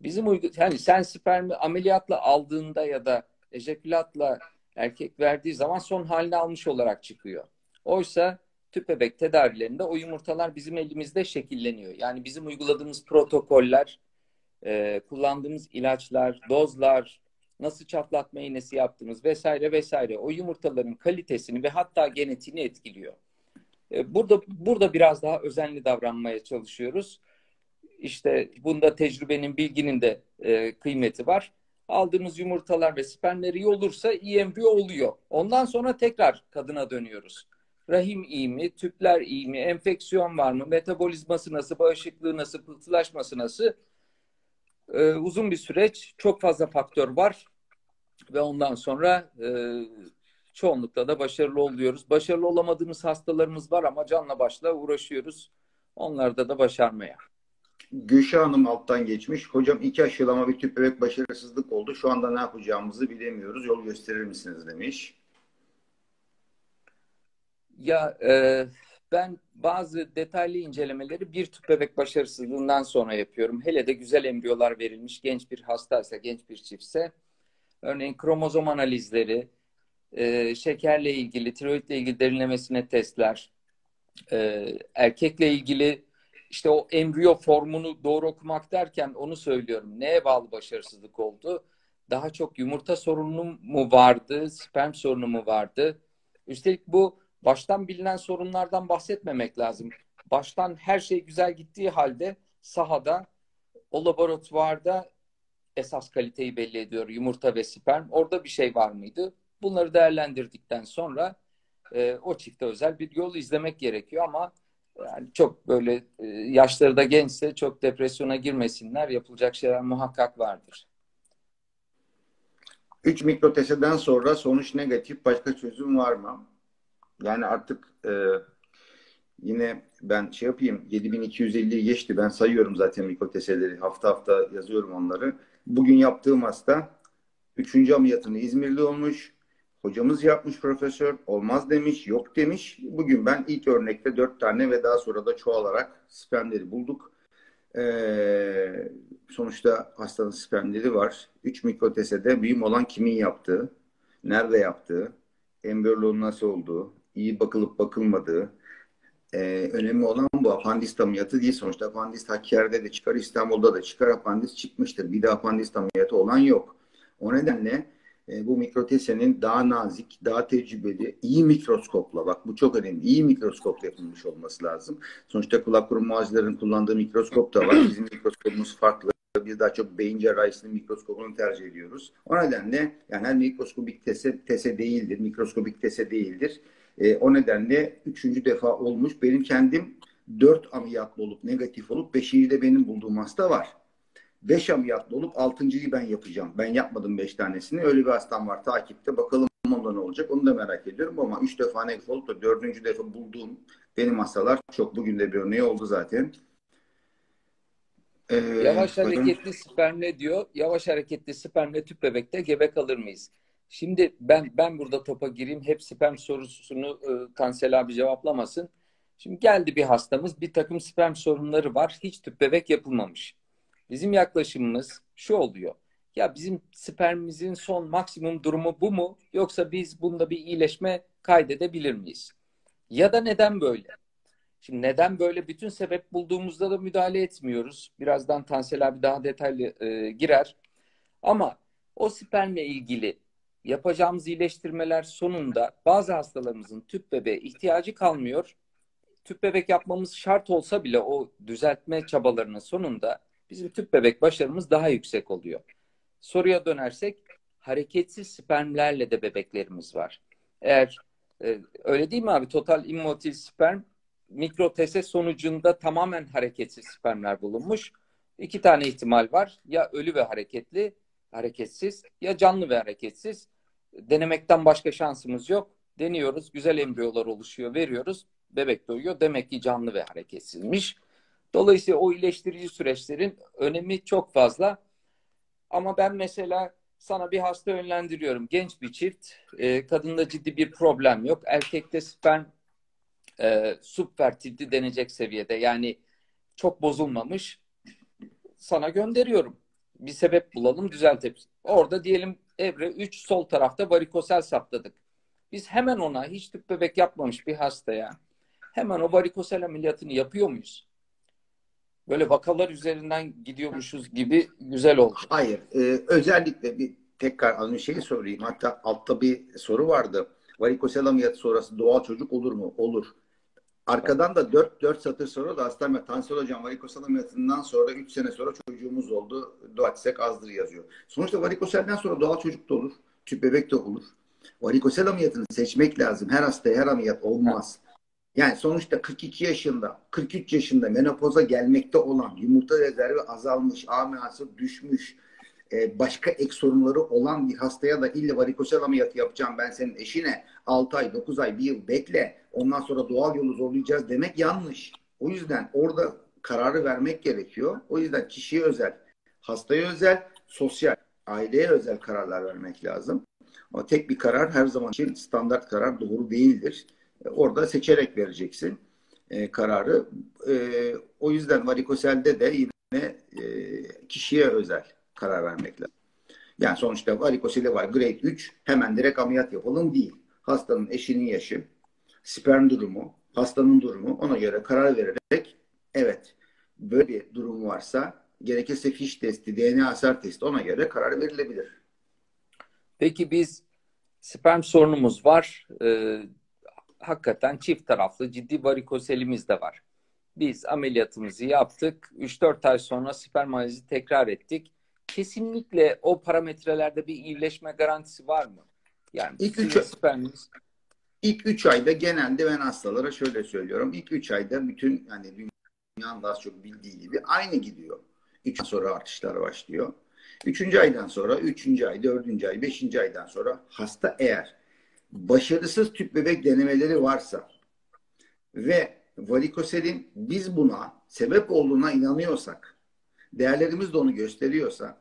bizim uygu yani sen spermi ameliyatla aldığında ya da ejekülatla erkek verdiği zaman son halini almış olarak çıkıyor. Oysa tüp bebek tedavilerinde o yumurtalar bizim elimizde şekilleniyor. Yani bizim uyguladığımız protokoller, e, kullandığımız ilaçlar, dozlar, nasıl çatlatma iğnesi yaptığımız vesaire vesaire o yumurtaların kalitesini ve hatta genetiğini etkiliyor. E, burada burada biraz daha özenli davranmaya çalışıyoruz. İşte bunda tecrübenin, bilginin de e, kıymeti var aldığımız yumurtalar ve spermler iyi olursa iyi embriyo oluyor. Ondan sonra tekrar kadına dönüyoruz. Rahim iyi mi, tüpler iyi mi, enfeksiyon var mı, metabolizması nasıl, bağışıklığı nasıl, pıhtılaşması nasıl? Ee, uzun bir süreç, çok fazla faktör var ve ondan sonra e, çoğunlukla da başarılı oluyoruz. Başarılı olamadığımız hastalarımız var ama canla başla uğraşıyoruz. Onlarda da başarmaya. Gülşah Hanım alttan geçmiş. Hocam iki aşılama bir tüp bebek başarısızlık oldu. Şu anda ne yapacağımızı bilemiyoruz. Yol gösterir misiniz demiş. Ya e, ben bazı detaylı incelemeleri bir tüp bebek başarısızlığından sonra yapıyorum. Hele de güzel embriyolar verilmiş genç bir hastaysa, genç bir çiftse. Örneğin kromozom analizleri, e, şekerle ilgili, tiroidle ilgili derinlemesine testler, e, erkekle ilgili işte o embriyo formunu doğru okumak derken onu söylüyorum. Neye bağlı başarısızlık oldu? Daha çok yumurta sorunu mu vardı, sperm sorunu mu vardı? Üstelik bu baştan bilinen sorunlardan bahsetmemek lazım. Baştan her şey güzel gittiği halde sahada o laboratuvarda esas kaliteyi belli ediyor yumurta ve sperm. Orada bir şey var mıydı? Bunları değerlendirdikten sonra e, o çifte özel bir yol izlemek gerekiyor ama yani çok böyle e, yaşları da gençse çok depresyona girmesinler. Yapılacak şeyler muhakkak vardır. 3 mikroteseden sonra sonuç negatif başka çözüm var mı? Yani artık e, yine ben şey yapayım 7250'yi geçti. Ben sayıyorum zaten mikroteseleri. Hafta hafta yazıyorum onları. Bugün yaptığım hasta 3. ameliyatını İzmir'de olmuş. Hocamız yapmış profesör. Olmaz demiş, yok demiş. Bugün ben ilk örnekte dört tane ve daha sonra da çoğalarak spermleri bulduk. Ee, sonuçta hastanın spermleri var. 3 mikrotesede büyüm olan kimin yaptığı, nerede yaptığı, embriyoloğun nasıl olduğu, iyi bakılıp bakılmadığı, ee, önemli olan bu apandist ameliyatı değil. Sonuçta apandist Hakkari'de de çıkar, İstanbul'da da çıkar. Apandist çıkmıştır. Bir de apandist ameliyatı olan yok. O nedenle e, bu mikrotesenin daha nazik, daha tecrübeli, iyi mikroskopla, bak bu çok önemli, iyi mikroskopla yapılmış olması lazım. Sonuçta kulak burun muacilerin kullandığı mikroskop da var. Bizim mikroskopumuz farklı. Biz daha çok beyin cerrahisinin mikroskopunu tercih ediyoruz. O nedenle yani her mikroskopik tese, tese değildir, mikroskopik tese değildir. E, o nedenle üçüncü defa olmuş. Benim kendim dört ameliyatlı olup negatif olup beşiyi de benim bulduğum hasta var. Beş ameliyatlı olup altıncıyı ben yapacağım. Ben yapmadım beş tanesini. Öyle bir hastam var takipte. Bakalım onda ne olacak onu da merak ediyorum ama üç defa negatif olup da dördüncü defa bulduğum benim hastalar çok bugün de bir örneği oldu zaten. Ee, Yavaş hareketli spermle diyor. Yavaş hareketli spermle tüp bebekte gebe kalır mıyız? Şimdi ben ben burada topa gireyim. Hep sperm sorusunu e, Tansel abi cevaplamasın. Şimdi geldi bir hastamız. Bir takım sperm sorunları var. Hiç tüp bebek yapılmamış. Bizim yaklaşımımız şu oluyor. Ya bizim spermimizin son maksimum durumu bu mu? Yoksa biz bunda bir iyileşme kaydedebilir miyiz? Ya da neden böyle? Şimdi neden böyle bütün sebep bulduğumuzda da müdahale etmiyoruz. Birazdan Tansel abi daha detaylı e, girer. Ama o spermle ilgili yapacağımız iyileştirmeler sonunda bazı hastalarımızın tüp bebeğe ihtiyacı kalmıyor. Tüp bebek yapmamız şart olsa bile o düzeltme çabalarının sonunda bizim tüp bebek başarımız daha yüksek oluyor. Soruya dönersek hareketsiz spermlerle de bebeklerimiz var. Eğer e, öyle değil mi abi? Total immotil sperm mikrotese sonucunda tamamen hareketsiz spermler bulunmuş. İki tane ihtimal var. Ya ölü ve hareketli, hareketsiz ya canlı ve hareketsiz. Denemekten başka şansımız yok. Deniyoruz. Güzel embriyolar oluşuyor. Veriyoruz. Bebek doğuyor. Demek ki canlı ve hareketsizmiş. Dolayısıyla o iyileştirici süreçlerin önemi çok fazla. Ama ben mesela sana bir hasta yönlendiriyorum. Genç bir çift. E, kadında ciddi bir problem yok. Erkekte sperm e, subfertility denecek seviyede. Yani çok bozulmamış. Sana gönderiyorum. Bir sebep bulalım düzeltelim. Orada diyelim evre 3 sol tarafta varikosel saptadık. Biz hemen ona hiç tüp bebek yapmamış bir hastaya hemen o varikosel ameliyatını yapıyor muyuz? Böyle vakalar üzerinden gidiyormuşuz gibi güzel oldu. Hayır. E, özellikle bir tekrar aynı şeyi sorayım. Hatta altta bir soru vardı. Varikosel ameliyatı sonrası doğal çocuk olur mu? Olur. Arkadan da 4 4 satır sonra da hastane Tansel hocam varikosel ameliyatından sonra 3 sene sonra çocuğumuz oldu. Dua etsek azdır yazıyor. Sonuçta varikoselden sonra doğal çocuk da olur. Tüp bebek de olur. Varikosel ameliyatını seçmek lazım. Her hastaya her ameliyat olmaz. Yani sonuçta 42 yaşında, 43 yaşında menopoza gelmekte olan yumurta rezervi azalmış, AMH'sı düşmüş, e, başka ek sorunları olan bir hastaya da illa varikosel ameliyatı yapacağım ben senin eşine 6 ay, 9 ay, 1 yıl bekle ondan sonra doğal yolu zorlayacağız demek yanlış. O yüzden orada kararı vermek gerekiyor. O yüzden kişiye özel, hastaya özel, sosyal, aileye özel kararlar vermek lazım. Ama tek bir karar her zaman için standart karar doğru değildir. E, orada seçerek vereceksin e, kararı. E, o yüzden varikoselde de yine e, kişiye özel karar vermek lazım. Yani sonuçta varikoseli var grade 3 hemen direkt ameliyat yapalım değil. Hastanın eşinin yaşı, sperm durumu, hastanın durumu ona göre karar vererek evet böyle bir durum varsa gerekirse fiş testi, DNA asar testi ona göre karar verilebilir. Peki biz sperm sorunumuz var. Ee, hakikaten çift taraflı ciddi varikoselimiz de var. Biz ameliyatımızı yaptık. 3-4 ay sonra sperm analizi tekrar ettik. Kesinlikle o parametrelerde bir iyileşme garantisi var mı? Yani ilk 3 spermimiz İlk 3 ayda genelde ben hastalara şöyle söylüyorum. İlk 3 ayda bütün yani dünyanın daha çok bildiği gibi aynı gidiyor. 3 sonra artışlar başlıyor. Üçüncü aydan sonra, üçüncü ay, dördüncü ay, beşinci aydan sonra hasta eğer başarısız tüp bebek denemeleri varsa ve varikoselin biz buna sebep olduğuna inanıyorsak, değerlerimiz de onu gösteriyorsa,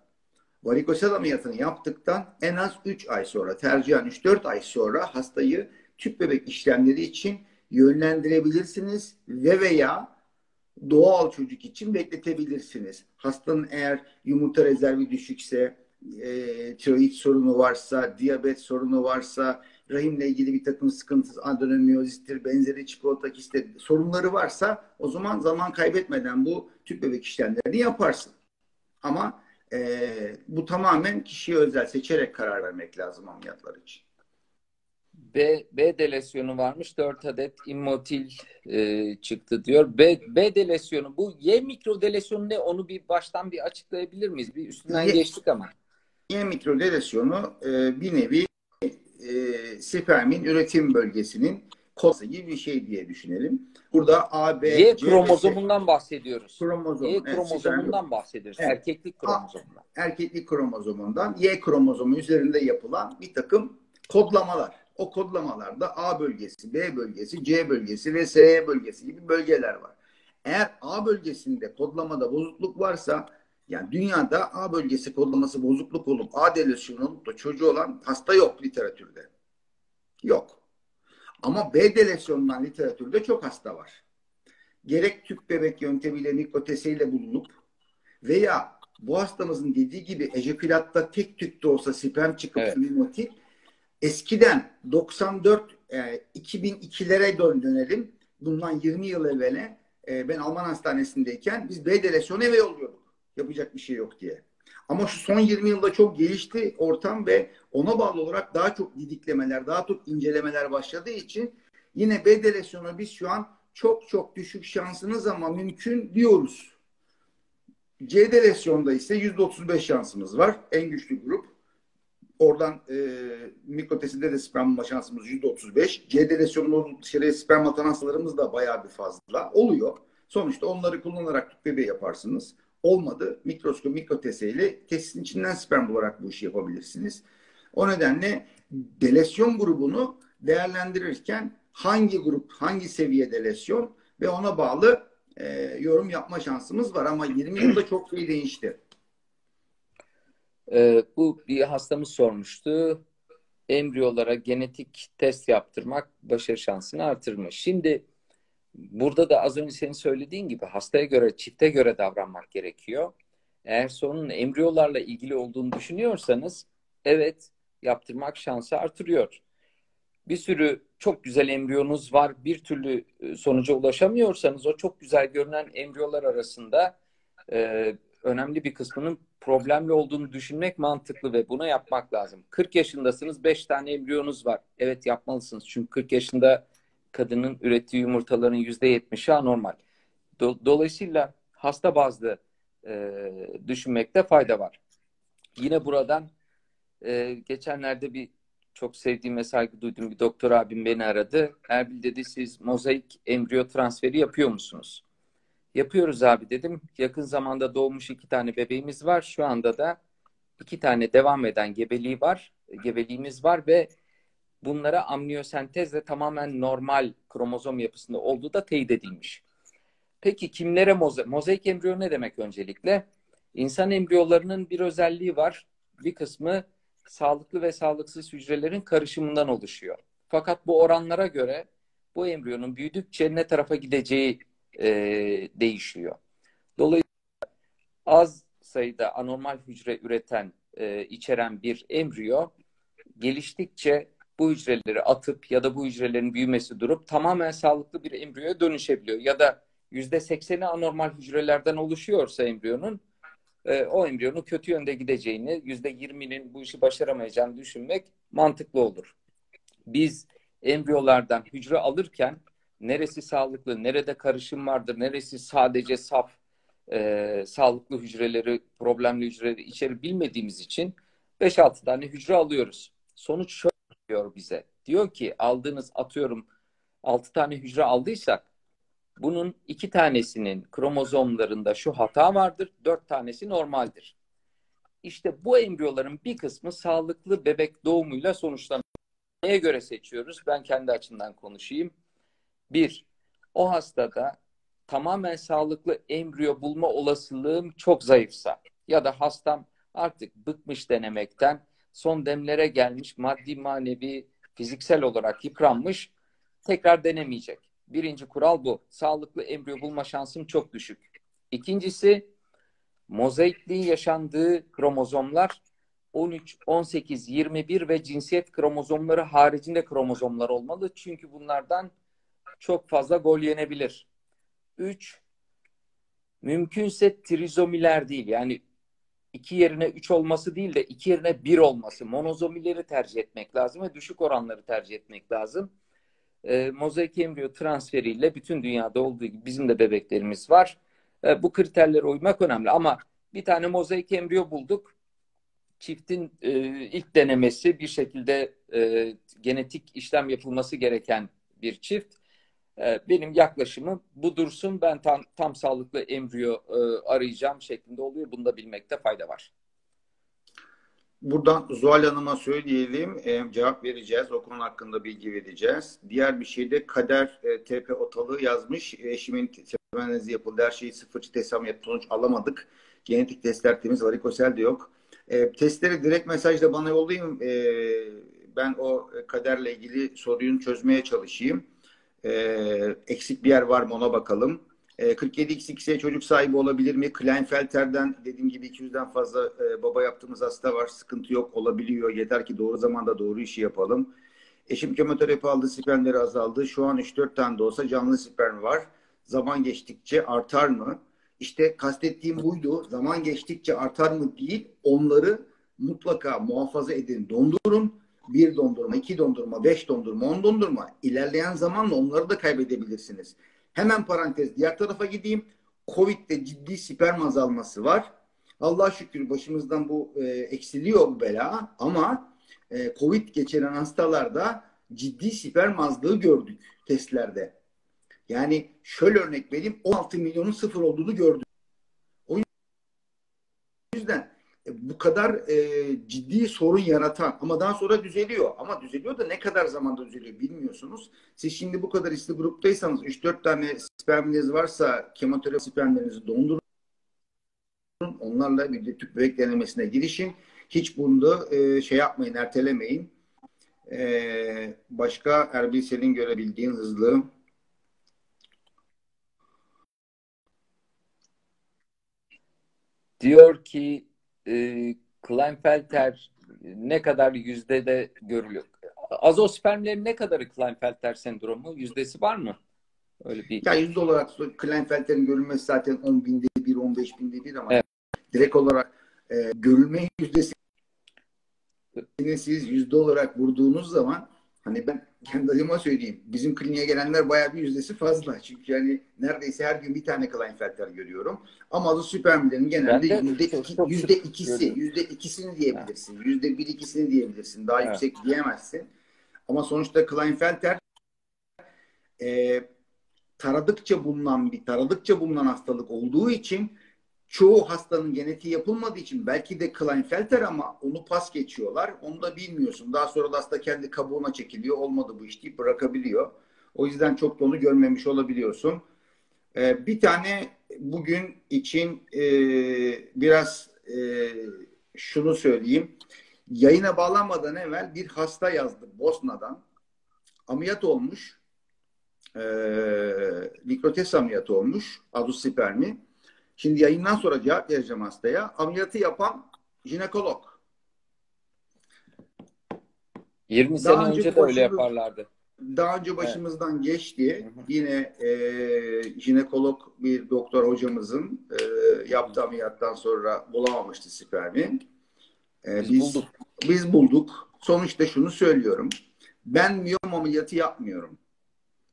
varikosel ameliyatını yaptıktan en az 3 ay sonra, tercihen 3-4 ay sonra hastayı tüp bebek işlemleri için yönlendirebilirsiniz ve veya doğal çocuk için bekletebilirsiniz. Hastanın eğer yumurta rezervi düşükse, e, tiroid sorunu varsa, diyabet sorunu varsa, rahimle ilgili bir takım sıkıntısı, adenomiyozistir, benzeri çikolata kisti sorunları varsa o zaman zaman kaybetmeden bu tüp bebek işlemlerini yaparsın. Ama e, bu tamamen kişiye özel seçerek karar vermek lazım ameliyatlar için. B, B delesyonu varmış. 4 adet immotil e, çıktı diyor. B, B delesyonu bu Y mikro delesyonu ne? Onu bir baştan bir açıklayabilir miyiz? Bir üstünden y, geçtik ama. Y mikro delesyonu e, bir nevi e, spermin üretim bölgesinin kosa gibi bir şey diye düşünelim. Burada A, B, Y C, kromozomundan C, bahsediyoruz. Kromozom. Y kromozomundan evet, bahsediyoruz. Evet. Erkeklik kromozomundan. Erkeklik kromozomundan Y kromozomu üzerinde yapılan bir takım kodlamalar o kodlamalarda A bölgesi, B bölgesi, C bölgesi ve S bölgesi gibi bölgeler var. Eğer A bölgesinde kodlamada bozukluk varsa yani dünyada A bölgesi kodlaması bozukluk olup A delesyonu olup da çocuğu olan hasta yok literatürde. Yok. Ama B delesyonundan literatürde çok hasta var. Gerek tüp bebek yöntemiyle mikroteseyle bulunup veya bu hastamızın dediği gibi ejekülatta tek tük de olsa sperm çıkıp evet. mimotik eskiden 94 e, 2002'lere dönelim. Bundan 20 yıl evvele e, ben Alman hastanesindeyken biz B delesyonu eve yolluyorduk. Yapacak bir şey yok diye. Ama şu son 20 yılda çok gelişti ortam ve ona bağlı olarak daha çok didiklemeler, daha çok incelemeler başladığı için yine B delesyonu biz şu an çok çok düşük şansınız ama mümkün diyoruz. C delesyonda ise %35 şansımız var. En güçlü grup. Oradan e, mikrotesinde de sperm bulma şansımız %35. C delesyonlu dışarıya sperm atan hastalarımız da bayağı bir fazla oluyor. Sonuçta onları kullanarak tüp bebeği yaparsınız. Olmadı. Mikroskop, mikroteseyle testin içinden sperm bularak bu işi yapabilirsiniz. O nedenle delasyon grubunu değerlendirirken hangi grup, hangi seviyede lesyon ve ona bağlı e, yorum yapma şansımız var. Ama 20 yılda çok şey değişti. Ee, bu bir hastamız sormuştu. Embriyolara genetik test yaptırmak başarı şansını artırmış. Şimdi burada da az önce senin söylediğin gibi hastaya göre, çifte göre davranmak gerekiyor. Eğer sorunun embriyolarla ilgili olduğunu düşünüyorsanız evet yaptırmak şansı artırıyor. Bir sürü çok güzel embriyonuz var. Bir türlü e, sonuca ulaşamıyorsanız o çok güzel görünen embriyolar arasında e, önemli bir kısmının problemli olduğunu düşünmek mantıklı ve buna yapmak lazım. 40 yaşındasınız 5 tane embriyonuz var. Evet yapmalısınız çünkü 40 yaşında kadının ürettiği yumurtaların %70'i anormal. Dolayısıyla hasta bazlı e, düşünmekte fayda var. Yine buradan e, geçenlerde bir çok sevdiğim ve saygı duyduğum bir doktor abim beni aradı. Erbil dedi siz mozaik embriyo transferi yapıyor musunuz? Yapıyoruz abi dedim. Yakın zamanda doğmuş iki tane bebeğimiz var. Şu anda da iki tane devam eden gebeliği var. Gebeliğimiz var ve bunlara amniyosentezle tamamen normal kromozom yapısında olduğu da teyit edilmiş. Peki kimlere mozaik? Mozaik embriyo ne demek öncelikle? İnsan embriyolarının bir özelliği var. Bir kısmı sağlıklı ve sağlıksız hücrelerin karışımından oluşuyor. Fakat bu oranlara göre bu embriyonun büyüdükçe ne tarafa gideceği e, değişiyor. Dolayısıyla az sayıda anormal hücre üreten, e, içeren bir embriyo geliştikçe bu hücreleri atıp ya da bu hücrelerin büyümesi durup tamamen sağlıklı bir embriyoya dönüşebiliyor. Ya da yüzde sekseni anormal hücrelerden oluşuyorsa embriyonun e, o embriyonun kötü yönde gideceğini, yüzde yirminin bu işi başaramayacağını düşünmek mantıklı olur. Biz embriyolardan hücre alırken neresi sağlıklı, nerede karışım vardır, neresi sadece saf e, sağlıklı hücreleri, problemli hücreleri içeri bilmediğimiz için 5-6 tane hücre alıyoruz. Sonuç şöyle diyor bize. Diyor ki aldığınız atıyorum 6 tane hücre aldıysak bunun iki tanesinin kromozomlarında şu hata vardır, dört tanesi normaldir. İşte bu embriyoların bir kısmı sağlıklı bebek doğumuyla sonuçlanıyor. Neye göre seçiyoruz? Ben kendi açımdan konuşayım. Bir, o hastada tamamen sağlıklı embriyo bulma olasılığım çok zayıfsa ya da hastam artık bıkmış denemekten son demlere gelmiş maddi manevi fiziksel olarak yıpranmış tekrar denemeyecek. Birinci kural bu. Sağlıklı embriyo bulma şansım çok düşük. İkincisi mozaikliğin yaşandığı kromozomlar 13, 18, 21 ve cinsiyet kromozomları haricinde kromozomlar olmalı. Çünkü bunlardan çok fazla gol yenebilir. 3. Mümkünse trizomiler değil. Yani iki yerine 3 olması değil de iki yerine 1 olması. Monozomileri tercih etmek lazım ve düşük oranları tercih etmek lazım e, mozaik embriyo transferiyle bütün dünyada olduğu gibi bizim de bebeklerimiz var. E, bu kriterlere uymak önemli ama bir tane mozaik embriyo bulduk. Çiftin e, ilk denemesi bir şekilde e, genetik işlem yapılması gereken bir çift. E, benim yaklaşımım bu dursun ben tam, tam sağlıklı embriyo e, arayacağım şeklinde oluyor. Bunu da bilmekte fayda var. Buradan Zuhal Hanım'a söyleyelim. E, cevap vereceğiz. O konu hakkında bilgi vereceğiz. Diğer bir şey de Kader e, TP Otalı yazmış. Eşimin temennizi yapıldı. Her şeyi sıfırçı test sonuç alamadık. Genetik testler temiz. Varikosel de yok. E, testleri direkt mesajla bana yollayın. E, ben o kaderle ilgili soruyu çözmeye çalışayım. E, eksik bir yer var mı ona bakalım. 47xx'e e, çocuk sahibi olabilir mi? Kleinfelter'den dediğim gibi 200'den fazla e, baba yaptığımız hasta var. Sıkıntı yok olabiliyor. Yeter ki doğru zamanda doğru işi yapalım. Eşim kemoterapi aldı, spermleri azaldı. Şu an 3-4 tane de olsa canlı sperm var. Zaman geçtikçe artar mı? İşte kastettiğim buydu. Zaman geçtikçe artar mı değil. Onları mutlaka muhafaza edin, dondurun. Bir dondurma, iki dondurma, beş dondurma, on dondurma. İlerleyen zamanla onları da kaybedebilirsiniz. Hemen parantez diğer tarafa gideyim. Covid'de ciddi sperm azalması var. Allah şükür başımızdan bu e, eksiliyor bu bela ama e, Covid geçiren hastalarda ciddi sperm azlığı gördük testlerde. Yani şöyle örnek vereyim 16 milyonun sıfır olduğunu gördük. O yüzden e, bu kadar e, ciddi sorun yaratan ama daha sonra düzeliyor. Ama düzeliyor da ne kadar zamanda düzeliyor bilmiyorsunuz. Siz şimdi bu kadar isli gruptaysanız 3-4 tane sperminiz varsa kemoterapi spermlerinizi dondurun. Onlarla bir de tüp bebek denemesine girişin. Hiç bunu e, şey yapmayın, ertelemeyin. E, başka Erbil senin görebildiğin hızlı diyor ki e, Klinefelter ne kadar yüzde de görülüyor? Azospermlerin ne kadarı Klinefelter sendromu? Yüzdesi var mı? Öyle bir... Ya yüzde olarak Klinefelter'in görülmesi zaten 10 binde bir, 15 binde bir ama evet. direkt olarak e, görülme yüzdesi siz yüzde olarak vurduğunuz zaman Hani ben kendi adıma söyleyeyim. Bizim kliniğe gelenler bayağı bir yüzdesi fazla. Çünkü yani neredeyse her gün bir tane Klinefelter görüyorum. Ama adı süpermilerin genelde yüzde, iki, yüzde ikisi, yüzde ikisini diyebilirsin. Yüzde bir ikisini diyebilirsin. Daha evet. yüksek diyemezsin. Ama sonuçta Klinefelter e, taradıkça bulunan bir taradıkça bulunan hastalık olduğu için çoğu hastanın genetiği yapılmadığı için belki de Klinefelter ama onu pas geçiyorlar. Onu da bilmiyorsun. Daha sonra da hasta kendi kabuğuna çekiliyor. Olmadı bu iş deyip bırakabiliyor. O yüzden çok da onu görmemiş olabiliyorsun. Ee, bir tane bugün için e, biraz e, şunu söyleyeyim. Yayına bağlanmadan evvel bir hasta yazdı Bosna'dan. Ameliyat olmuş. E, mikrotest ameliyatı olmuş. Aduspermi. Şimdi yayından sonra cevap vereceğim hastaya. Ameliyatı yapan jinekolog. 20 sene önce, önce de öyle yaparlardı. Daha önce başımızdan evet. geçti. Yine e, jinekolog bir doktor hocamızın e, yaptığı ameliyattan sonra bulamamıştı spermi. E, biz, biz bulduk. Biz bulduk. Sonuçta şunu söylüyorum. Ben miyom ameliyatı yapmıyorum.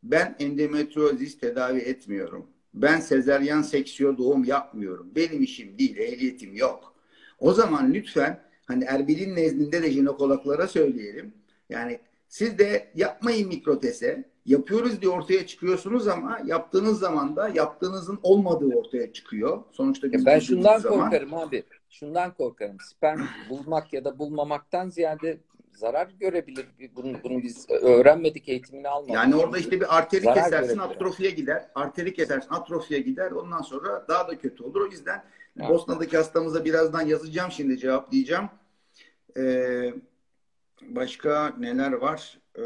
Ben endometriozis tedavi etmiyorum. Ben sezeryan seksiyon doğum yapmıyorum. Benim işim değil, ehliyetim yok. O zaman lütfen hani Erbil'in nezdinde de jinekologlara söyleyelim. Yani siz de yapmayın mikrotese. Yapıyoruz diye ortaya çıkıyorsunuz ama yaptığınız zaman da yaptığınızın olmadığı ortaya çıkıyor. Sonuçta biz ben şundan zaman... korkarım abi. Şundan korkarım. Sperm bulmak ya da bulmamaktan ziyade zarar görebilir. Bunu, bunu biz öğrenmedik, eğitimini almadık. Yani orada işte bir arteri zarar kesersin, atrofiye gider. Arteri kesersin, atrofiye gider. Ondan sonra daha da kötü olur. O yüzden yani. Bosna'daki hastamıza birazdan yazacağım şimdi cevaplayacağım. Ee, başka neler var? Ee,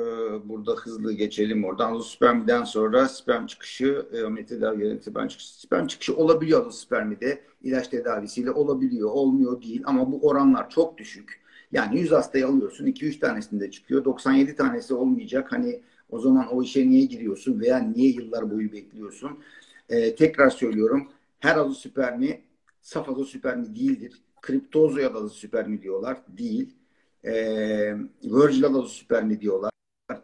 burada hızlı geçelim oradan. Spermiden sonra sperm çıkışı, e, tedavi sperm çıkışı, sperm çıkışı olabiliyor spermide ilaç tedavisiyle olabiliyor, olmuyor değil ama bu oranlar çok düşük. Yani 100 hastayı alıyorsun, 2-3 tanesinde çıkıyor, 97 tanesi olmayacak. Hani o zaman o işe niye giriyorsun veya niye yıllar boyu bekliyorsun? Ee, tekrar söylüyorum, her azospermi saf azospermi değildir. Kriptozoya da azospermi diyorlar, değil. Ee, Virgil azospermi diyorlar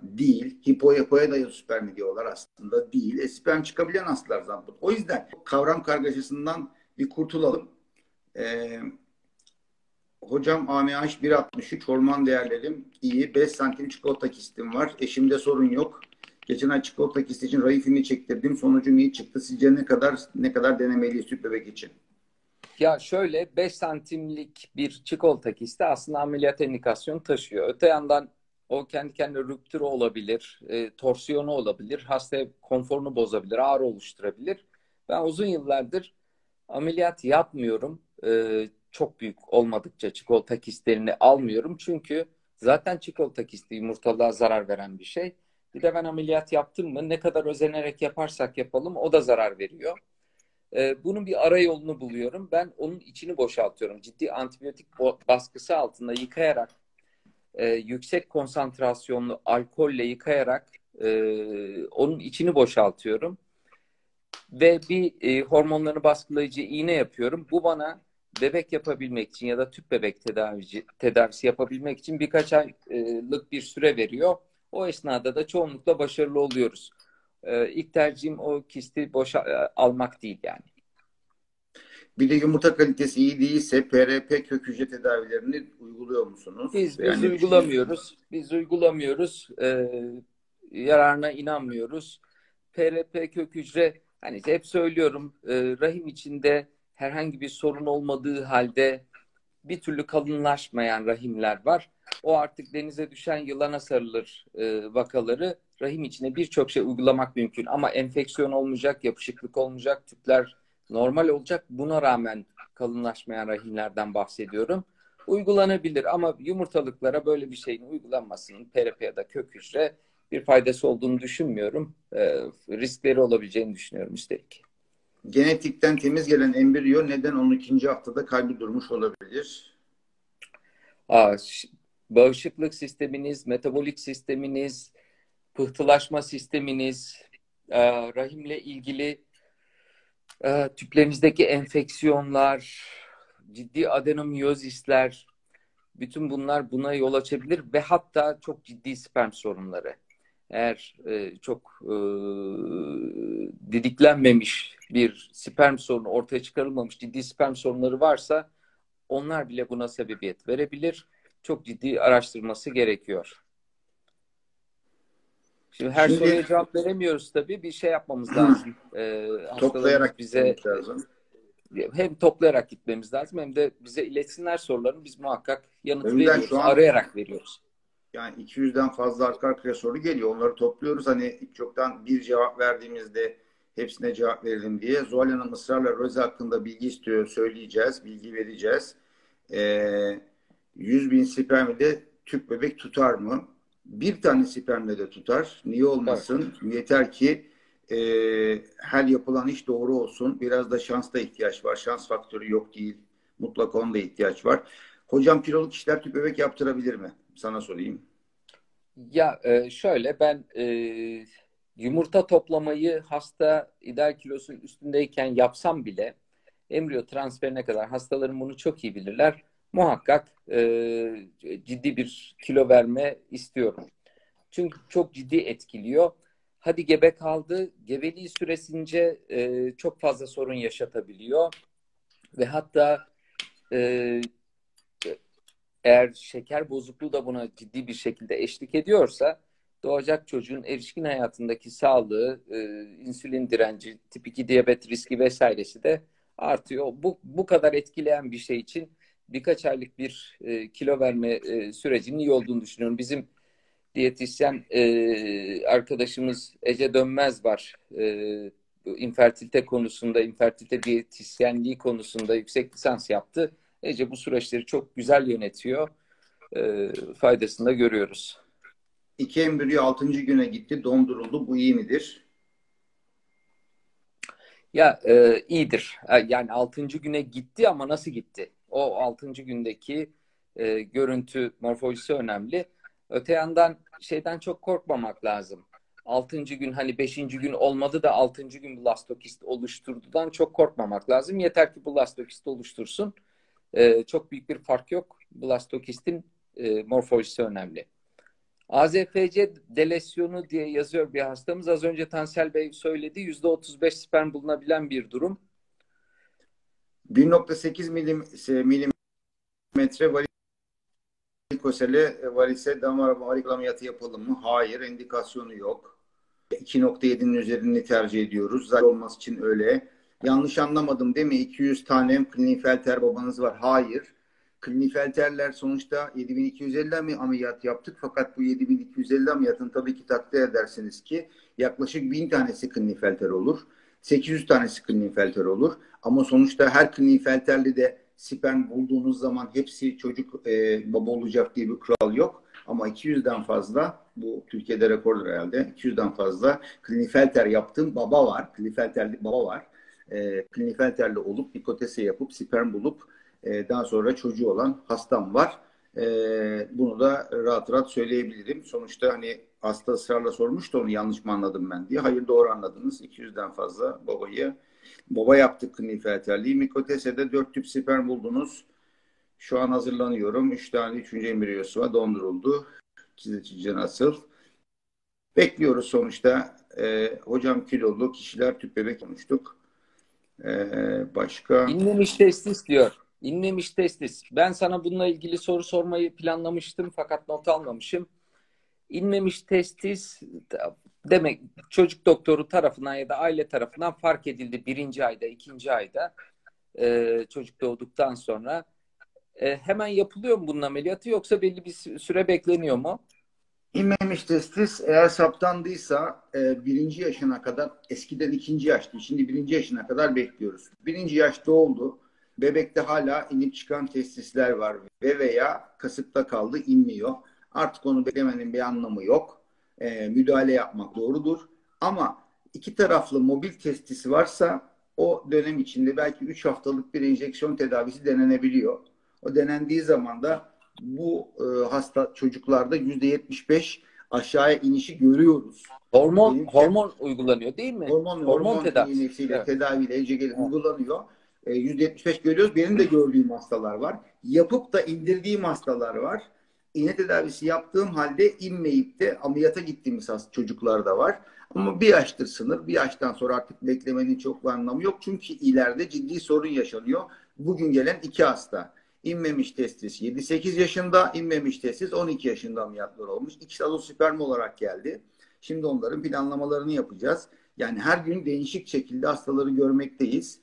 değil. Hipoepoya da süper diyorlar aslında değil. E, sperm çıkabilen hastalar zaten. O yüzden kavram kargaşasından bir kurtulalım. E, hocam AMH 1.63 hormon değerlerim iyi. 5 santim çikolata kistim var. Eşimde sorun yok. Geçen ay çikolata kisti için rayifini çektirdim. Sonucum iyi çıktı. Sizce ne kadar ne kadar denemeliyiz süt bebek için? Ya şöyle 5 santimlik bir çikolata kisti aslında ameliyat indikasyon taşıyor. Öte yandan o kendi kendine rüptürü olabilir, e, torsiyonu olabilir, hasta konforunu bozabilir, ağrı oluşturabilir. Ben uzun yıllardır ameliyat yapmıyorum. E, çok büyük olmadıkça çikolata kistlerini almıyorum. Çünkü zaten çikolata kisti yumurtalığa zarar veren bir şey. Bir de ben ameliyat yaptım mı ne kadar özenerek yaparsak yapalım o da zarar veriyor. Ee, bunun bir ara yolunu buluyorum. Ben onun içini boşaltıyorum. Ciddi antibiyotik baskısı altında yıkayarak e, yüksek konsantrasyonlu alkolle yıkayarak e, onun içini boşaltıyorum. Ve bir e, hormonlarını baskılayıcı iğne yapıyorum. Bu bana bebek yapabilmek için ya da tüp bebek tedavici, tedavisi yapabilmek için birkaç aylık bir süre veriyor. O esnada da çoğunlukla başarılı oluyoruz. E, ilk tercihim o kisti boşa e, almak değil yani. Bir de yumurta kalitesi iyi değilse PRP kök hücre tedavilerini uyguluyor musunuz? Biz, biz yani uygulamıyoruz. Biz uygulamıyoruz. Ee, yararına inanmıyoruz. PRP kök hücre hani hep söylüyorum e, rahim içinde herhangi bir sorun olmadığı halde bir türlü kalınlaşmayan rahimler var. O artık denize düşen yılana sarılır e, vakaları rahim içine birçok şey uygulamak mümkün. Ama enfeksiyon olmayacak, yapışıklık olmayacak, tüpler normal olacak. Buna rağmen kalınlaşmayan rahimlerden bahsediyorum. Uygulanabilir ama yumurtalıklara böyle bir şeyin uygulanmasının PRP ya da kök hücre bir faydası olduğunu düşünmüyorum. E, riskleri olabileceğini düşünüyorum üstelik. Genetikten temiz gelen embriyo neden 12. haftada kalbi durmuş olabilir? Aa, bağışıklık sisteminiz, metabolik sisteminiz, pıhtılaşma sisteminiz, rahimle ilgili tüplerinizdeki enfeksiyonlar, ciddi adenomiyozisler, bütün bunlar buna yol açabilir ve hatta çok ciddi sperm sorunları. Eğer e, çok e, didiklenmemiş bir sperm sorunu ortaya çıkarılmamış ciddi sperm sorunları varsa onlar bile buna sebebiyet verebilir. Çok ciddi araştırması gerekiyor. Şimdi her Şimdi, soruya cevap veremiyoruz tabii. Bir şey yapmamız [clears throat] lazım. Ee, toplayarak bize lazım. Hem toplayarak gitmemiz lazım hem de bize iletsinler sorularını biz muhakkak yanıt Önden veriyoruz. An, arayarak veriyoruz. Yani 200'den fazla arka arkaya soru geliyor. Onları topluyoruz. Hani çoktan bir cevap verdiğimizde hepsine cevap verelim diye. Zuhal Hanım ısrarla Roze hakkında bilgi istiyor. Söyleyeceğiz, bilgi vereceğiz. Ee, 100 bin spermide tüp bebek tutar mı? Bir tane spermle de tutar. Niye olmasın? Evet. Yeter ki e, her yapılan iş doğru olsun. Biraz da şansa ihtiyaç var. Şans faktörü yok değil. Mutlaka onda ihtiyaç var. Hocam kiloluk kişiler tüp bebek yaptırabilir mi? Sana sorayım. Ya e, şöyle ben e, yumurta toplamayı hasta ideal kilosunun üstündeyken yapsam bile embriyo transferine kadar hastalarım bunu çok iyi bilirler. Muhakkak e, ciddi bir kilo verme istiyorum. Çünkü çok ciddi etkiliyor. Hadi gebe kaldı. Gebeliği süresince e, çok fazla sorun yaşatabiliyor. Ve hatta e, eğer şeker bozukluğu da buna ciddi bir şekilde eşlik ediyorsa doğacak çocuğun erişkin hayatındaki sağlığı, e, insülin direnci, tip 2 diyabet riski vesairesi de artıyor. Bu, bu kadar etkileyen bir şey için birkaç aylık bir e, kilo verme e, sürecinin iyi olduğunu düşünüyorum. Bizim diyetisyen e, arkadaşımız Ece Dönmez var. E, infertilite konusunda, infertilite diyetisyenliği konusunda yüksek lisans yaptı. Ece bu süreçleri çok güzel yönetiyor. E, faydasını da görüyoruz. İki embriyo altıncı güne gitti, donduruldu. Bu iyi midir? Ya e, iyidir. Yani altıncı güne gitti ama nasıl gitti? O altıncı gündeki e, görüntü morfolojisi önemli. Öte yandan şeyden çok korkmamak lazım. Altıncı gün hani beşinci gün olmadı da altıncı gün blastokist oluşturdudan çok korkmamak lazım. Yeter ki blastokist oluştursun. E, çok büyük bir fark yok. Blastokistin e, morfolojisi önemli. AZFC delesyonu diye yazıyor bir hastamız. Az önce Tansel Bey söyledi. Yüzde 35 sperm bulunabilen bir durum. 1.8 milim, milimetre varikosele varise damar varik ameliyatı yapalım mı? Hayır. Indikasyonu yok. 2.7'nin üzerini tercih ediyoruz. Zaten olması için öyle. Yanlış anlamadım değil mi? 200 tane Klinefelter babanız var. Hayır. Klinefelterler sonuçta 7250 mi ameliyat yaptık. Fakat bu 7250 ameliyatın tabii ki takdir edersiniz ki yaklaşık 1000 tanesi Klinefelter olur. 800 tanesi Klinefelter olur. Ama sonuçta her Klinefelterli de sperm bulduğunuz zaman hepsi çocuk e, baba olacak diye bir kural yok. Ama 200'den fazla bu Türkiye'de rekordur herhalde. 200'den fazla Klinefelter yaptığım baba var. Klinefelterli baba var e, Klinefelter'le olup hipotese yapıp sperm bulup e, daha sonra çocuğu olan hastam var. E, bunu da rahat rahat söyleyebilirim. Sonuçta hani hasta ısrarla sormuştu onu yanlış mı anladım ben diye. Hayır doğru anladınız. 200'den fazla babayı baba yaptık Klinefelter'liği. Mikotese'de 4 tüp sperm buldunuz. Şu an hazırlanıyorum. 3 tane 3. embriyosu var. Donduruldu. Çizici nasıl? Bekliyoruz sonuçta. E, hocam kilolu kişiler tüp bebek konuştuk. Ee, başka? İnmemiş testis diyor. İnmemiş testis. Ben sana bununla ilgili soru sormayı planlamıştım fakat not almamışım. İnmemiş testis demek çocuk doktoru tarafından ya da aile tarafından fark edildi birinci ayda, ikinci ayda e, çocuk doğduktan sonra. E, hemen yapılıyor mu bunun ameliyatı yoksa belli bir süre bekleniyor mu? İnmemiş testis eğer saptandıysa e, birinci yaşına kadar eskiden ikinci yaştı. Şimdi birinci yaşına kadar bekliyoruz. Birinci yaşta oldu. Bebekte hala inip çıkan testisler var ve veya kasıkta kaldı inmiyor. Artık onu beklemenin bir anlamı yok. E, müdahale yapmak doğrudur. Ama iki taraflı mobil testisi varsa o dönem içinde belki 3 haftalık bir enjeksiyon tedavisi denenebiliyor. O denendiği zaman da bu e, hasta çocuklarda yüzde yetmiş beş aşağıya inişi görüyoruz. Hormon Benim, hormon uygulanıyor değil mi? Hormon hormon, hormon tedavisiyle evet. tedaviyle ECG evet. uygulanıyor. E, yüzde yetmiş beş görüyoruz. Benim de gördüğüm hastalar var. Yapıp da indirdiğim hastalar var. İğne tedavisi yaptığım halde inmeyip de ameliyata gittiğimiz çocuklar da var. Ama bir yaştır sınır. Bir yaştan sonra artık beklemenin çok bir anlamı yok. Çünkü ileride ciddi sorun yaşanıyor. Bugün gelen iki hasta. İnmemiş testis 7-8 yaşında, inmemiş testis 12 yaşında ameliyatlar olmuş. İkisi azosperm olarak geldi. Şimdi onların planlamalarını yapacağız. Yani her gün değişik şekilde hastaları görmekteyiz.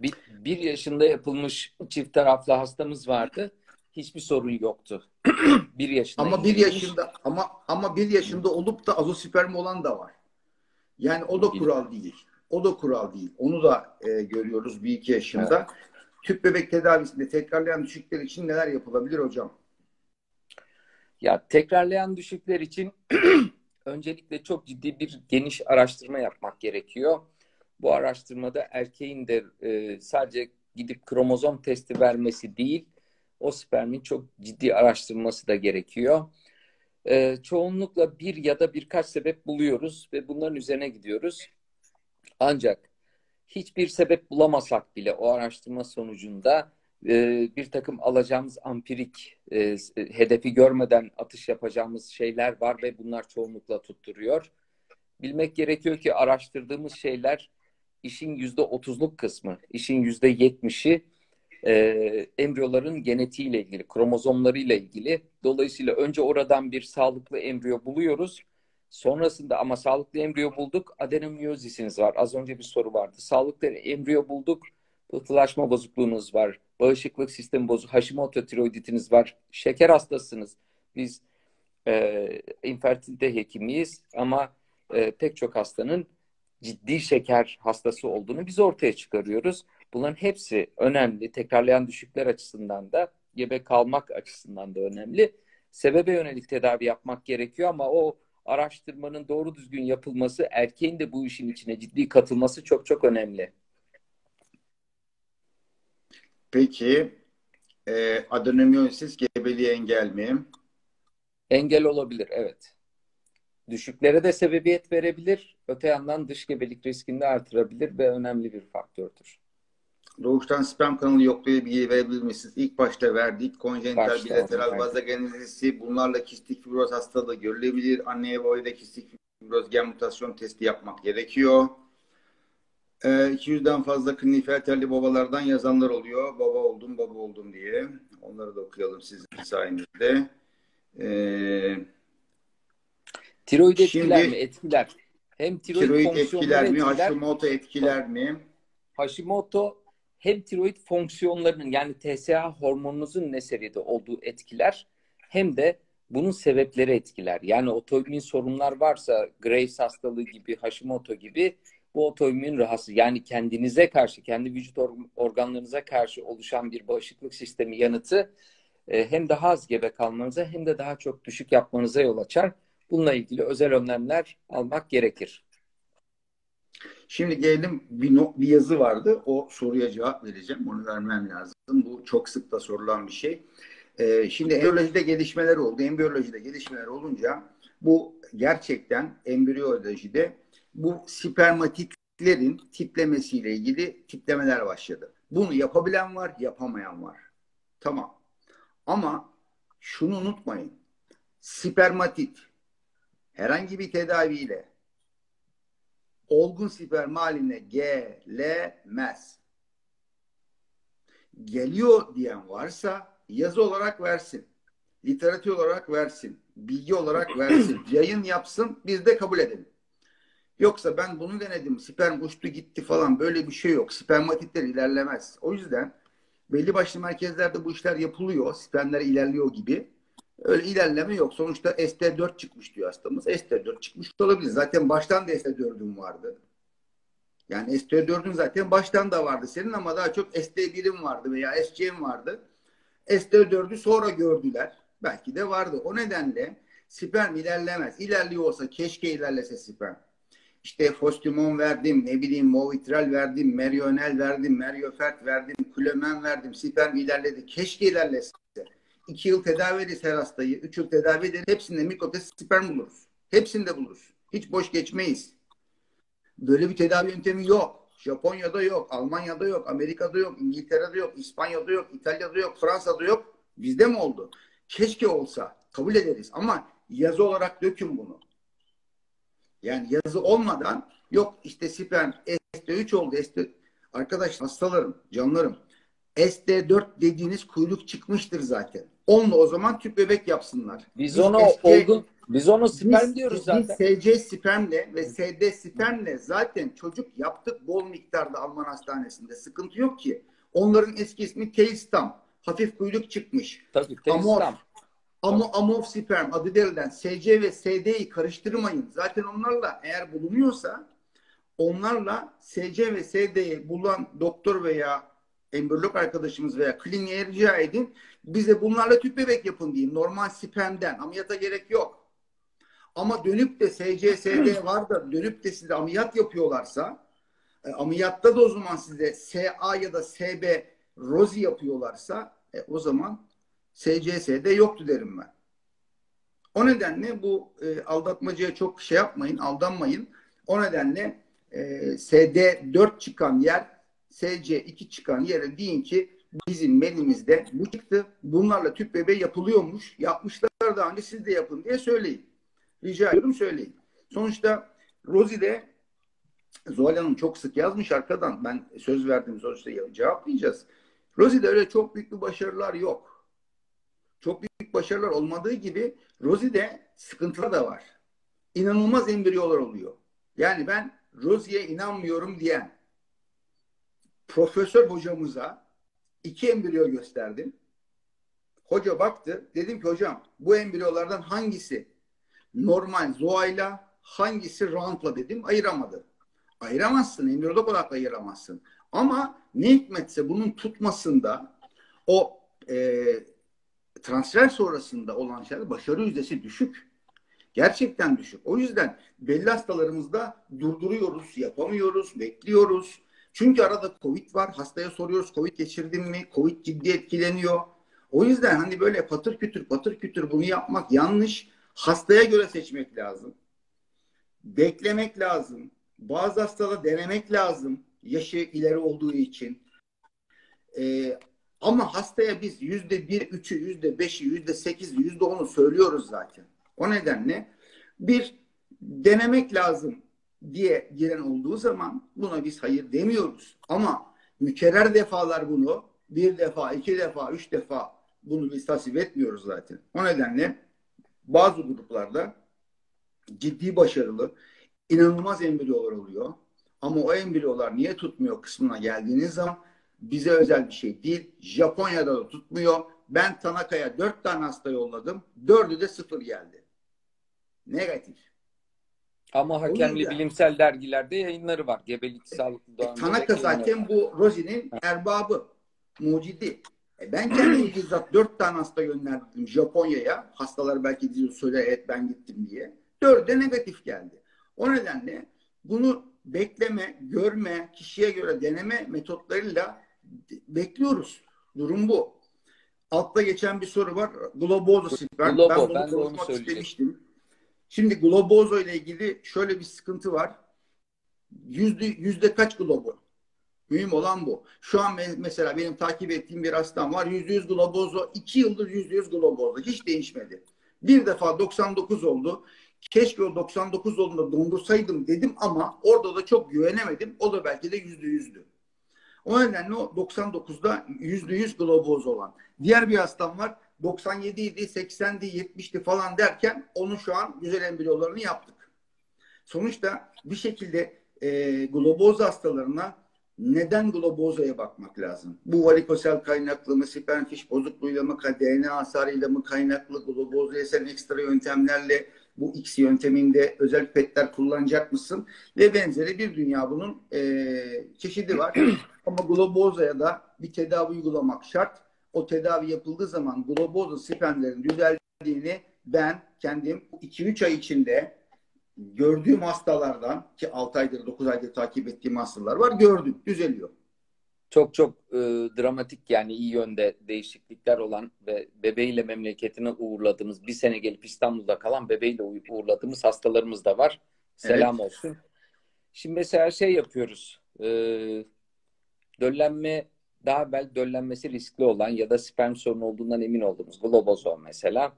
Bir, bir yaşında yapılmış çift taraflı hastamız vardı. Hiçbir sorun yoktu. [clears throat] bir yaşında. Ama bir yaşında ama ama bir yaşında olup da azosperm olan da var. Yani o da kural değil. O da kural değil. Onu da e, görüyoruz bir iki yaşında. Evet. Tüp bebek tedavisinde tekrarlayan düşükler için neler yapılabilir hocam? Ya tekrarlayan düşükler için [clears throat] öncelikle çok ciddi bir geniş araştırma yapmak gerekiyor. Bu araştırmada erkeğin de e, sadece gidip kromozom testi vermesi değil, o spermin çok ciddi araştırılması da gerekiyor. E, çoğunlukla bir ya da birkaç sebep buluyoruz ve bunların üzerine gidiyoruz. Ancak hiçbir sebep bulamasak bile o araştırma sonucunda e, bir takım alacağımız ampirik e, hedefi görmeden atış yapacağımız şeyler var ve bunlar çoğunlukla tutturuyor. Bilmek gerekiyor ki araştırdığımız şeyler işin yüzde otuzluk kısmı, işin yüzde yetmişi e, embriyoların genetiğiyle ilgili, kromozomlarıyla ilgili. Dolayısıyla önce oradan bir sağlıklı embriyo buluyoruz. Sonrasında ama sağlıklı embriyo bulduk, adenomiyozisiniz var. Az önce bir soru vardı. Sağlıklı embriyo bulduk, pıhtılaşma bozukluğunuz var, bağışıklık sistemi bozuk, Hashimoto tiroiditiniz var, şeker hastasınız. Biz e, infertilite hekimiyiz ama e, pek çok hastanın ciddi şeker hastası olduğunu biz ortaya çıkarıyoruz. Bunların hepsi önemli. Tekrarlayan düşükler açısından da gebe kalmak açısından da önemli. Sebebe yönelik tedavi yapmak gerekiyor ama o araştırmanın doğru düzgün yapılması, erkeğin de bu işin içine ciddi katılması çok çok önemli. Peki e, adenomiyosiz gebeliğe engel mi? Engel olabilir, evet. Düşüklere de sebebiyet verebilir. Öte yandan dış gebelik riskini de artırabilir ve önemli bir faktördür. Doğuştan sperm kanalı yok diye bilgi verebilir misiniz? İlk başta verdik. Konjenital bilateral vazogenezisi bunlarla kistik fibroz hastalığı görülebilir. Anneye babaya da kistik fibroz gen mutasyon testi yapmak gerekiyor. E, ee, 200'den fazla klinifer telli babalardan yazanlar oluyor. Baba oldum, baba oldum diye. Onları da okuyalım sizin sayenizde. Ee, tiroid etkiler şimdi, mi? Etkiler. Hem tiroid, tiroid etkiler mi? Etkiler, Hashimoto etkiler mi? Hashimoto hem tiroid fonksiyonlarının yani TSH hormonunuzun ne seviyede olduğu etkiler hem de bunun sebepleri etkiler. Yani otoimmün sorunlar varsa Graves hastalığı gibi, Hashimoto gibi bu otoimmün rahatsız yani kendinize karşı, kendi vücut organlarınıza karşı oluşan bir bağışıklık sistemi yanıtı e, hem daha az gebe kalmanıza hem de daha çok düşük yapmanıza yol açar. Bununla ilgili özel önlemler almak gerekir. Şimdi gelelim bir, no, bir yazı vardı. O soruya cevap vereceğim. Onu vermem lazım. Bu çok sık da sorulan bir şey. Ee, şimdi embriyolojide gelişmeler oldu. Embriyolojide gelişmeler olunca bu gerçekten embriyolojide bu spermatitlerin tiplemesiyle ilgili tiplemeler başladı. Bunu yapabilen var, yapamayan var. Tamam. Ama şunu unutmayın. Spermatit herhangi bir tedaviyle olgun sperm haline gelemez. Geliyor diyen varsa yazı olarak versin. Literatür olarak versin. Bilgi olarak versin. [clears throat] Yayın yapsın. Biz de kabul edelim. Yoksa ben bunu denedim. Sperm uçtu gitti falan. Böyle bir şey yok. Spermatitler ilerlemez. O yüzden belli başlı merkezlerde bu işler yapılıyor. Spermler ilerliyor gibi. Öyle ilerleme yok. Sonuçta ST4 çıkmış diyor hastamız. ST4 çıkmış olabilir. Zaten baştan da ST4'ün vardı. Yani ST4'ün zaten baştan da vardı senin ama daha çok ST1'in vardı veya SC'in vardı. ST4'ü sonra gördüler. Belki de vardı. O nedenle sperm ilerlemez. İlerliyor olsa keşke ilerlese sperm. İşte fostimon verdim, ne bileyim movitral verdim, merionel verdim, meriofert verdim, kulemen verdim, sperm ilerledi. Keşke ilerlese. İki yıl tedavi ederiz her hastayı, üç yıl tedavi ederiz. Hepsinde mikrotes sperm buluruz. Hepsinde buluruz. Hiç boş geçmeyiz. Böyle bir tedavi yöntemi yok. Japonya'da yok, Almanya'da yok, Amerika'da yok, İngiltere'de yok, İspanya'da yok, İtalya'da yok, Fransa'da yok. Bizde mi oldu? Keşke olsa. Kabul ederiz ama yazı olarak dökün bunu. Yani yazı olmadan yok işte sperm ST3 oldu. ST... Arkadaş hastalarım, canlarım. ST4 dediğiniz kuyruk çıkmıştır zaten. Onunla o zaman tüp bebek yapsınlar. Biz, biz onu ST... olgun biz onu sperm biz, diyoruz zaten. Biz SC spermle ve SD spermle zaten çocuk yaptık bol miktarda Alman hastanesinde. Sıkıntı yok ki. Onların eski ismi Tailstam. Hafif kuyruk çıkmış. Tabii Tailstam. Amo, amofsperm adı verilen SC ve SD'yi karıştırmayın. Zaten onlarla eğer bulunuyorsa onlarla SC ve SD'yi bulan doktor veya embriyolog arkadaşımız veya kliniğe rica edin. Bize bunlarla tüp bebek yapın diyeyim. Normal spermden. Ameliyata gerek yok. Ama dönüp de SC, SD [clears throat] var da dönüp de size ameliyat yapıyorlarsa e, ameliyatta da o zaman size SA ya da SB rozi yapıyorlarsa e, o zaman SCS'de yoktu derim ben. O nedenle bu e, aldatmacaya çok şey yapmayın, aldanmayın. O nedenle e, SD 4 çıkan yer SC 2 çıkan yere deyin ki bizim menümüzde bu çıktı. Bunlarla tüp bebe yapılıyormuş. Yapmışlar daha önce siz de yapın diye söyleyin. Rica ediyorum söyleyin. Sonuçta Rozi de Zuhal Hanım çok sık yazmış arkadan. Ben söz verdim sonuçta cevaplayacağız. Rosie'de öyle çok büyük bir başarılar yok. Çok büyük başarılar olmadığı gibi Rosie'de sıkıntılar da var. İnanılmaz embriyolar oluyor. Yani ben Rosie'ye inanmıyorum diyen profesör hocamıza iki embriyo gösterdim. Hoca baktı. Dedim ki hocam bu embriyolardan hangisi normal zoayla hangisi rantla dedim. Ayıramadı. Ayıramazsın. Embriyolog olarak ayıramazsın. Ama ne hikmetse bunun tutmasında o e, transfer sonrasında olan şeyler başarı yüzdesi düşük. Gerçekten düşük. O yüzden belli hastalarımızda durduruyoruz, yapamıyoruz, bekliyoruz. Çünkü arada Covid var. Hastaya soruyoruz Covid geçirdin mi? Covid ciddi etkileniyor. O yüzden hani böyle patır kütür patır kütür bunu yapmak yanlış. Hastaya göre seçmek lazım. Beklemek lazım. Bazı hastada denemek lazım yaşı ileri olduğu için. Ee, ama hastaya biz yüzde bir, üçü, yüzde beşi, yüzde sekizi, yüzde onu söylüyoruz zaten. O nedenle bir denemek lazım diye giren olduğu zaman buna biz hayır demiyoruz. Ama mükerrer defalar bunu bir defa, iki defa, üç defa bunu biz tasvip etmiyoruz zaten. O nedenle bazı gruplarda ciddi başarılı, inanılmaz embriyolar oluyor. Ama o embriyolar niye tutmuyor kısmına geldiğiniz zaman bize özel bir şey değil. Japonya'da da tutmuyor. Ben Tanaka'ya dört tane hasta yolladım. Dördü de sıfır geldi. Negatif. Ama hakemli bilimsel dergilerde yayınları var. Gebelik sağlıklı doğan. E, Tanaka zaten bu Rosie'nin erbabı. Mucidi. E ben kendim [clears throat] bizzat dört tane hasta gönderdim Japonya'ya. Hastalar belki diyor söyler evet ben gittim diye. Dördü negatif geldi. O nedenle bunu bekleme, görme, kişiye göre deneme metotlarıyla bekliyoruz. Durum bu. Altta geçen bir soru var. Globozo sperm. Globo, ben bunu ben konuşmak istemiştim. Şimdi Globozo ile ilgili şöyle bir sıkıntı var. Yüzde, yüzde kaç Globo? Mühim olan bu. Şu an mesela benim takip ettiğim bir hastam var. Yüzde yüz Globozo. iki yıldır yüzde yüz Globozo. Hiç değişmedi. Bir defa 99 oldu. Keşke o 99 olduğunda dondursaydım dedim ama orada da çok güvenemedim. O da belki de yüzde yüzdü. O nedenle o 99'da yüzde yüz globoz olan. Diğer bir hastam var. 97 idi, 80'di, 70'ti falan derken onun şu an güzel embriyolarını yaptık. Sonuçta bir şekilde e, globoz hastalarına neden globozaya bakmak lazım? Bu varikosel kaynaklı mı, spermfiş bozukluğuyla mı, DNA hasarıyla mı kaynaklı, globozaya sen ekstra yöntemlerle bu X yönteminde özel petler kullanacak mısın? Ve benzeri bir dünya bunun e, çeşidi var. [clears throat] Ama globozaya da bir tedavi uygulamak şart. O tedavi yapıldığı zaman globoza spermlerin düzeldiğini ben kendim 2-3 ay içinde gördüğüm hastalardan ki 6 aydır 9 aydır takip ettiğim hastalar var gördüm düzeliyor çok çok e, dramatik yani iyi yönde değişiklikler olan ve bebeğiyle memleketine uğurladığımız bir sene gelip İstanbul'da kalan bebeğiyle uğurladığımız hastalarımız da var. Selam evet. olsun. Şimdi mesela şey yapıyoruz. E, döllenme daha belki döllenmesi riskli olan ya da sperm sorunu olduğundan emin olduğumuz globozom mesela.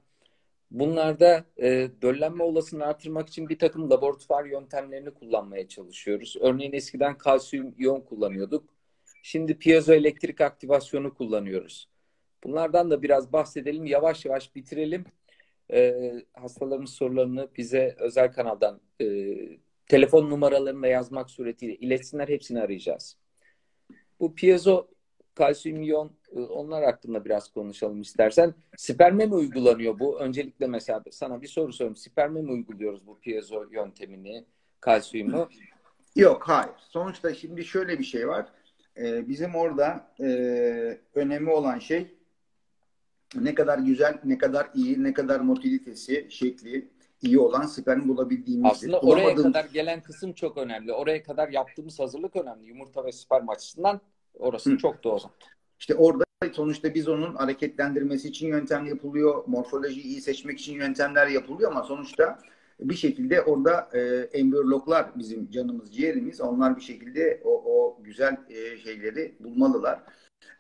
Bunlarda e, döllenme olasılığını artırmak için bir takım laboratuvar yöntemlerini kullanmaya çalışıyoruz. Örneğin eskiden kalsiyum iyon kullanıyorduk Şimdi piezoelektrik aktivasyonu kullanıyoruz. Bunlardan da biraz bahsedelim. Yavaş yavaş bitirelim. Ee, hastalarımız sorularını bize özel kanaldan e, telefon numaralarını da yazmak suretiyle iletsinler. Hepsini arayacağız. Bu piezo kalsiyum iyon Ee, onlar hakkında biraz konuşalım istersen. Sperme mi uygulanıyor bu? Öncelikle mesela sana bir soru sorayım. Sperme mi uyguluyoruz bu piezo yöntemini, kalsiyumu? Yok, hayır. Sonuçta şimdi şöyle bir şey var. Ee, bizim orada e, önemli olan şey ne kadar güzel, ne kadar iyi, ne kadar motilitesi, şekli iyi olan sperm bulabildiğimizdir. Aslında oraya kadar gelen kısım çok önemli. Oraya kadar yaptığımız hazırlık önemli. Yumurta ve sperm açısından orası Hı. çok doğru. İşte orada sonuçta biz onun hareketlendirmesi için yöntem yapılıyor. Morfolojiyi iyi seçmek için yöntemler yapılıyor ama sonuçta bir şekilde orada e, embriyologlar bizim canımız, ciğerimiz. Onlar bir şekilde o, o güzel e, şeyleri bulmalılar.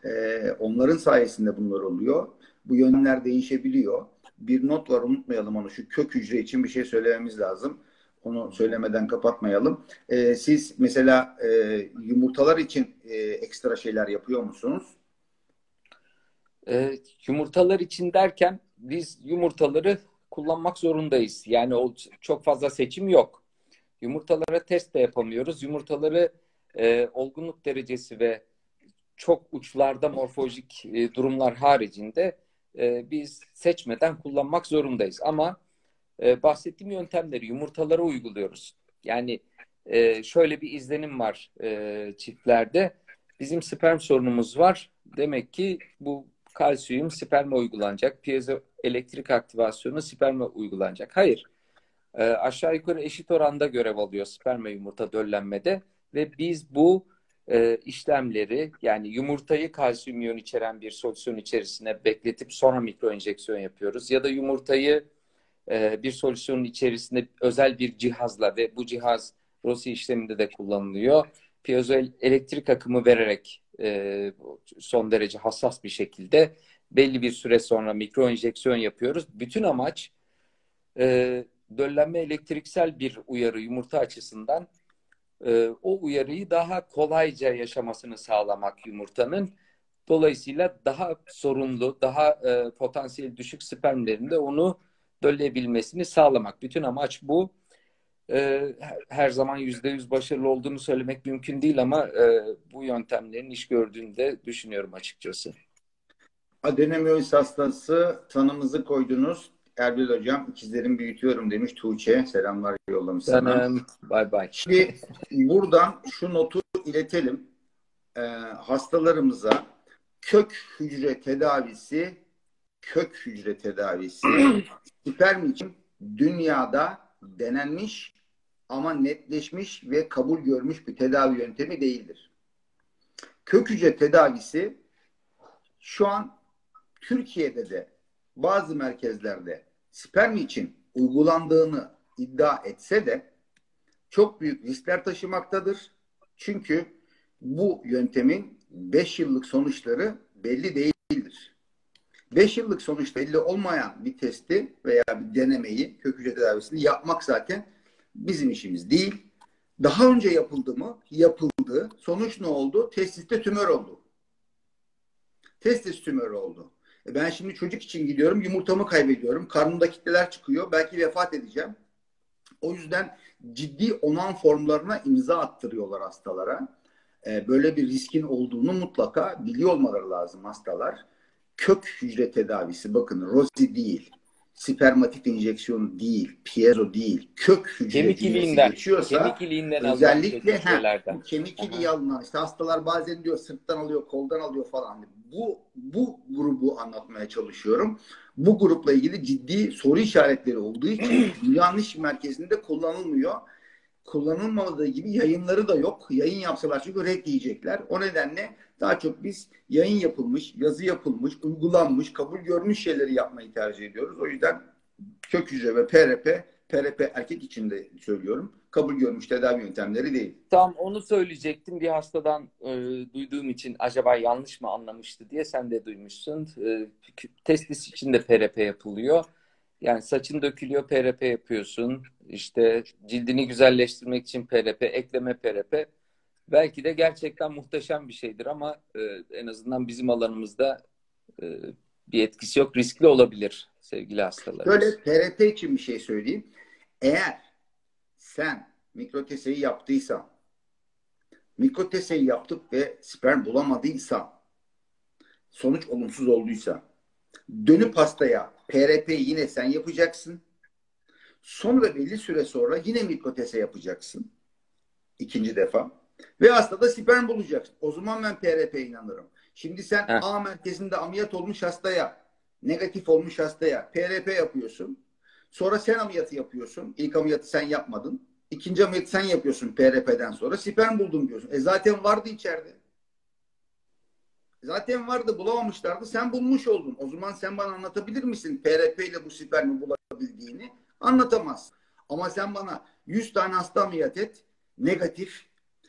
E, onların sayesinde bunlar oluyor. Bu yönler değişebiliyor. Bir not var unutmayalım onu. Şu kök hücre için bir şey söylememiz lazım. Onu söylemeden kapatmayalım. E, siz mesela e, yumurtalar için e, ekstra şeyler yapıyor musunuz? E, yumurtalar için derken biz yumurtaları kullanmak zorundayız. Yani o çok fazla seçim yok. Yumurtalara test de yapamıyoruz. Yumurtaları e, olgunluk derecesi ve çok uçlarda morfolojik e, durumlar haricinde e, biz seçmeden kullanmak zorundayız. Ama e, bahsettiğim yöntemleri yumurtalara uyguluyoruz. Yani e, şöyle bir izlenim var e, çiftlerde. Bizim sperm sorunumuz var. Demek ki bu kalsiyum sperme uygulanacak. Piezo elektrik aktivasyonu sperme uygulanacak. Hayır. E, aşağı yukarı eşit oranda görev alıyor sperme yumurta döllenmede ve biz bu e, işlemleri yani yumurtayı kalsiyum iyon içeren bir solüsyon içerisine bekletip sonra mikro enjeksiyon yapıyoruz. Ya da yumurtayı e, bir solüsyonun içerisinde özel bir cihazla ve bu cihaz Rossi işleminde de kullanılıyor. Piezo elektrik akımı vererek e, son derece hassas bir şekilde belli bir süre sonra mikro enjeksiyon yapıyoruz. Bütün amaç e, döllenme elektriksel bir uyarı yumurta açısından e, o uyarıyı daha kolayca yaşamasını sağlamak yumurtanın. Dolayısıyla daha sorunlu, daha e, potansiyel düşük spermlerinde onu dölleyebilmesini sağlamak. Bütün amaç bu. E, her zaman yüzde yüz başarılı olduğunu söylemek mümkün değil ama e, bu yöntemlerin iş gördüğünü de düşünüyorum açıkçası. Adenomyosis hastası tanımızı koydunuz. Erbil Hocam ikizlerimi büyütüyorum demiş Tuğçe. Selamlar yollamış sana. Canım. Bye bye. Şimdi buradan şu notu iletelim. Ee, hastalarımıza kök hücre tedavisi kök hücre tedavisi sperm [clears throat] için dünyada denenmiş ama netleşmiş ve kabul görmüş bir tedavi yöntemi değildir. Kök hücre tedavisi şu an Türkiye'de de bazı merkezlerde sperm için uygulandığını iddia etse de çok büyük riskler taşımaktadır. Çünkü bu yöntemin 5 yıllık sonuçları belli değildir. 5 yıllık sonuç belli olmayan bir testi veya bir denemeyi, kök hücre tedavisini yapmak zaten bizim işimiz değil. Daha önce yapıldı mı? Yapıldı. Sonuç ne oldu? Testiste tümör oldu. Testis tümörü oldu. E ben şimdi çocuk için gidiyorum, yumurtamı kaybediyorum. Karnımda kitleler çıkıyor. Belki vefat edeceğim. O yüzden ciddi onan formlarına imza attırıyorlar hastalara. E, böyle bir riskin olduğunu mutlaka biliyor olmaları lazım hastalar. Kök hücre tedavisi bakın Rosi değil spermatik enjeksiyon değil, piezo değil, kök hücre kemik iliğinden, geçiyorsa kemik iliğinden özellikle he, kemik iliği alınan işte hastalar bazen diyor sırttan alıyor, koldan alıyor falan. Bu bu grubu anlatmaya çalışıyorum. Bu grupla ilgili ciddi soru işaretleri olduğu için [clears throat] yanlış merkezinde kullanılmıyor kullanılmadığı gibi yayınları da yok. Yayın yapsalar çünkü red diyecekler. O nedenle daha çok biz yayın yapılmış, yazı yapılmış, uygulanmış, kabul görmüş şeyleri yapmayı tercih ediyoruz. O yüzden kök hücre ve PRP, PRP erkek için de söylüyorum, kabul görmüş tedavi yöntemleri değil. Tam onu söyleyecektim. Bir hastadan e, duyduğum için acaba yanlış mı anlamıştı diye sen de duymuşsun. E, testis için de PRP yapılıyor. Yani saçın dökülüyor PRP yapıyorsun. İşte cildini güzelleştirmek için PRP, ekleme PRP. Belki de gerçekten muhteşem bir şeydir ama e, en azından bizim alanımızda e, bir etkisi yok. Riskli olabilir sevgili hastalar. Böyle PRP için bir şey söyleyeyim. Eğer sen mikroteseyi yaptıysan, mikroteseyi yaptık ve sperm bulamadıysan sonuç olumsuz olduysa dönüp hastaya PRP'yi yine sen yapacaksın. Sonra belli süre sonra yine mikrotese yapacaksın. İkinci defa. Ve hastada sperm bulacaksın. O zaman ben PRP'ye inanırım. Şimdi sen Heh. A merkezinde ameliyat olmuş hastaya, negatif olmuş hastaya PRP yapıyorsun. Sonra sen ameliyatı yapıyorsun. İlk ameliyatı sen yapmadın. İkinci ameliyatı sen yapıyorsun PRP'den sonra. Sperm buldum diyorsun. E zaten vardı içeride. Zaten vardı bulamamışlardı. Sen bulmuş oldun. O zaman sen bana anlatabilir misin PRP ile bu spermi bulabildiğini? Anlatamazsın. Ama sen bana 100 tane hasta ameliyat et. Negatif.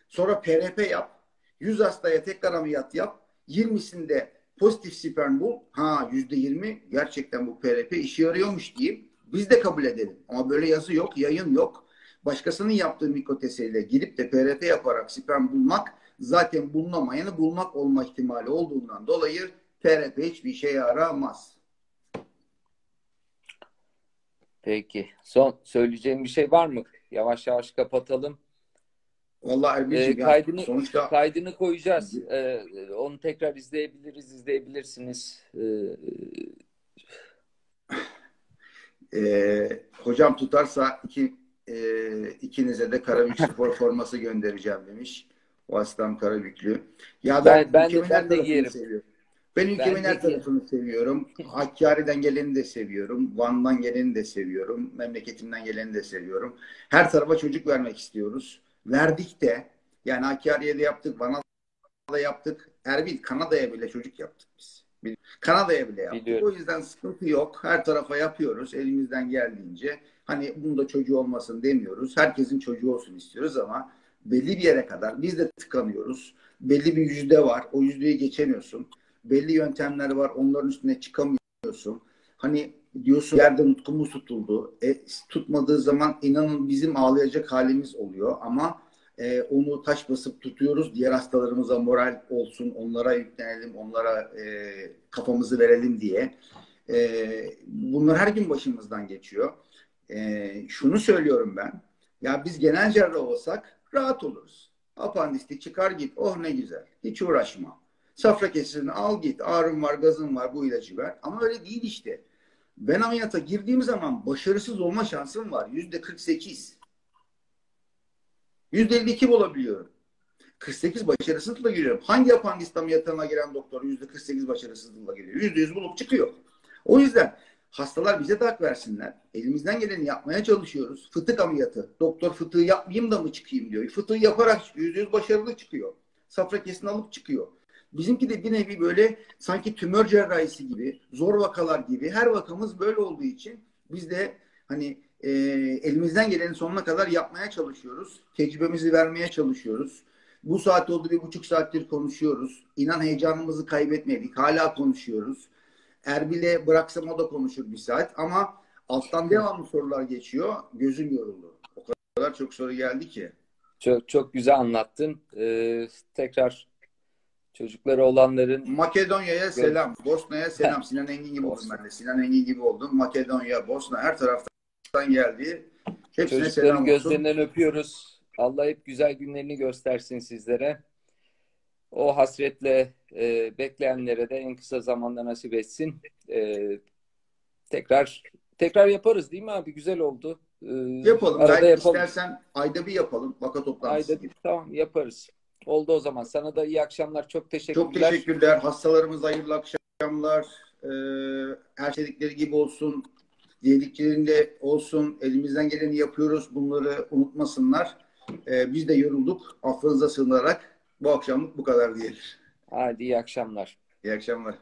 Sonra PRP yap. 100 hastaya tekrar ameliyat yap. 20'sinde pozitif sperm bul. Ha %20 gerçekten bu PRP işe yarıyormuş diyeyim. Biz de kabul edelim. Ama böyle yazı yok, yayın yok. Başkasının yaptığı mikroteseyle girip de PRP yaparak sperm bulmak zaten bulunamayanı bulmak olma ihtimali olduğundan dolayı PRP hiçbir işe yaramaz. Peki. Son söyleyeceğim bir şey var mı? Yavaş yavaş kapatalım. Vallahi Erbil'ciğim Ee, kaydını- sonuçta Kaydını koyacağız. Ee, onu tekrar izleyebiliriz, izleyebilirsiniz. Ee, e, hocam tutarsa iki, e, ikinize de Karabük spor forması göndereceğim demiş. O aslan Karabüklü. Ya Ben- ben de- ülkemin ben de giyerim. seviyorum. Ben ülkemin Ben de her tarafını seviyorum. [laughs] Hakkari'den geleni de seviyorum. Van'dan geleni de seviyorum. Memleketimden geleni de seviyorum. Her tarafa çocuk vermek istiyoruz. Verdik de yani Hakkari'ye de yaptık, Van'a da yaptık. Erbil, Kanada'ya bile çocuk yaptık biz. Kanada'ya bile yaptık. Biliyorum. O yüzden sıkıntı yok. Her tarafa yapıyoruz elimizden geldiğince. Hani bunda çocuğu olmasın demiyoruz. Herkesin çocuğu olsun istiyoruz ama belli bir yere kadar biz de tıkanıyoruz. Belli bir yüzde var. O yüzdeyi geçemiyorsun. Belli yöntemler var. Onların üstüne çıkamıyorsun. Hani diyorsun yerde nutkumuz tutuldu. E, tutmadığı zaman inanın bizim ağlayacak halimiz oluyor ama e, onu taş basıp tutuyoruz. Diğer hastalarımıza moral olsun, onlara yüklenelim, onlara e, kafamızı verelim diye. E, bunlar her gün başımızdan geçiyor. E, şunu söylüyorum ben. Ya biz genel cerrah olsak rahat oluruz. Apandisti çıkar git. Oh ne güzel. Hiç uğraşma. Safra kesesini al git. Ağrım var, gazım var. Bu ilacı ver. Ama öyle değil işte. Ben ameliyata girdiğim zaman başarısız olma şansım var. Yüzde 48. Yüzde 52 olabiliyorum. 48 başarısızlıkla giriyorum. Hangi apandist ameliyatına giren doktor yüzde 48 başarısızlıkla giriyor? Yüzde 100 bulup çıkıyor. O yüzden hastalar bize de hak versinler. Elimizden geleni yapmaya çalışıyoruz. Fıtık ameliyatı. Doktor fıtığı yapmayayım da mı çıkayım diyor. Fıtığı yaparak. Yüzde yüz başarılı çıkıyor. Safra kesini alıp çıkıyor. Bizimki de bir nevi böyle sanki tümör cerrahisi gibi, zor vakalar gibi. Her vakamız böyle olduğu için biz de hani e, elimizden gelenin sonuna kadar yapmaya çalışıyoruz. Tecrübemizi vermeye çalışıyoruz. Bu saat oldu bir buçuk saattir konuşuyoruz. İnan heyecanımızı kaybetmedik. Hala konuşuyoruz. Erbil'e bıraksam o da konuşur bir saat ama alttan devamlı sorular geçiyor. Gözüm yoruldu. O kadar çok soru geldi ki. çok çok güzel anlattın. Ee, tekrar çocukları olanların Makedonya'ya selam. Bosna'ya selam. Sinan Engin gibi oldum ben de. Sinan Engin gibi oldum. Makedonya, Bosna her taraftan geldi. Hepsine çocukların selam olsun. gözlerinden öpüyoruz. Allah hep güzel günlerini göstersin sizlere. O hasretle e, bekleyenlere de en kısa zamanda nasip etsin. E, tekrar tekrar yaparız değil mi abi? Güzel oldu. E, Yapalım. arada Belki yapalım. istersen ayda bir yapalım. Vaka toplantısı Ayda bir tamam yaparız. Oldu o zaman. Sana da iyi akşamlar. Çok teşekkürler. Çok teşekkürler. Hastalarımıza hayırlı akşamlar. Ee, her şeydikleri gibi olsun. Diyediklerinde olsun. Elimizden geleni yapıyoruz. Bunları unutmasınlar. Ee, biz de yorulduk. Affınıza sığınarak bu akşamlık bu kadar diyelim. Hadi iyi akşamlar. İyi akşamlar.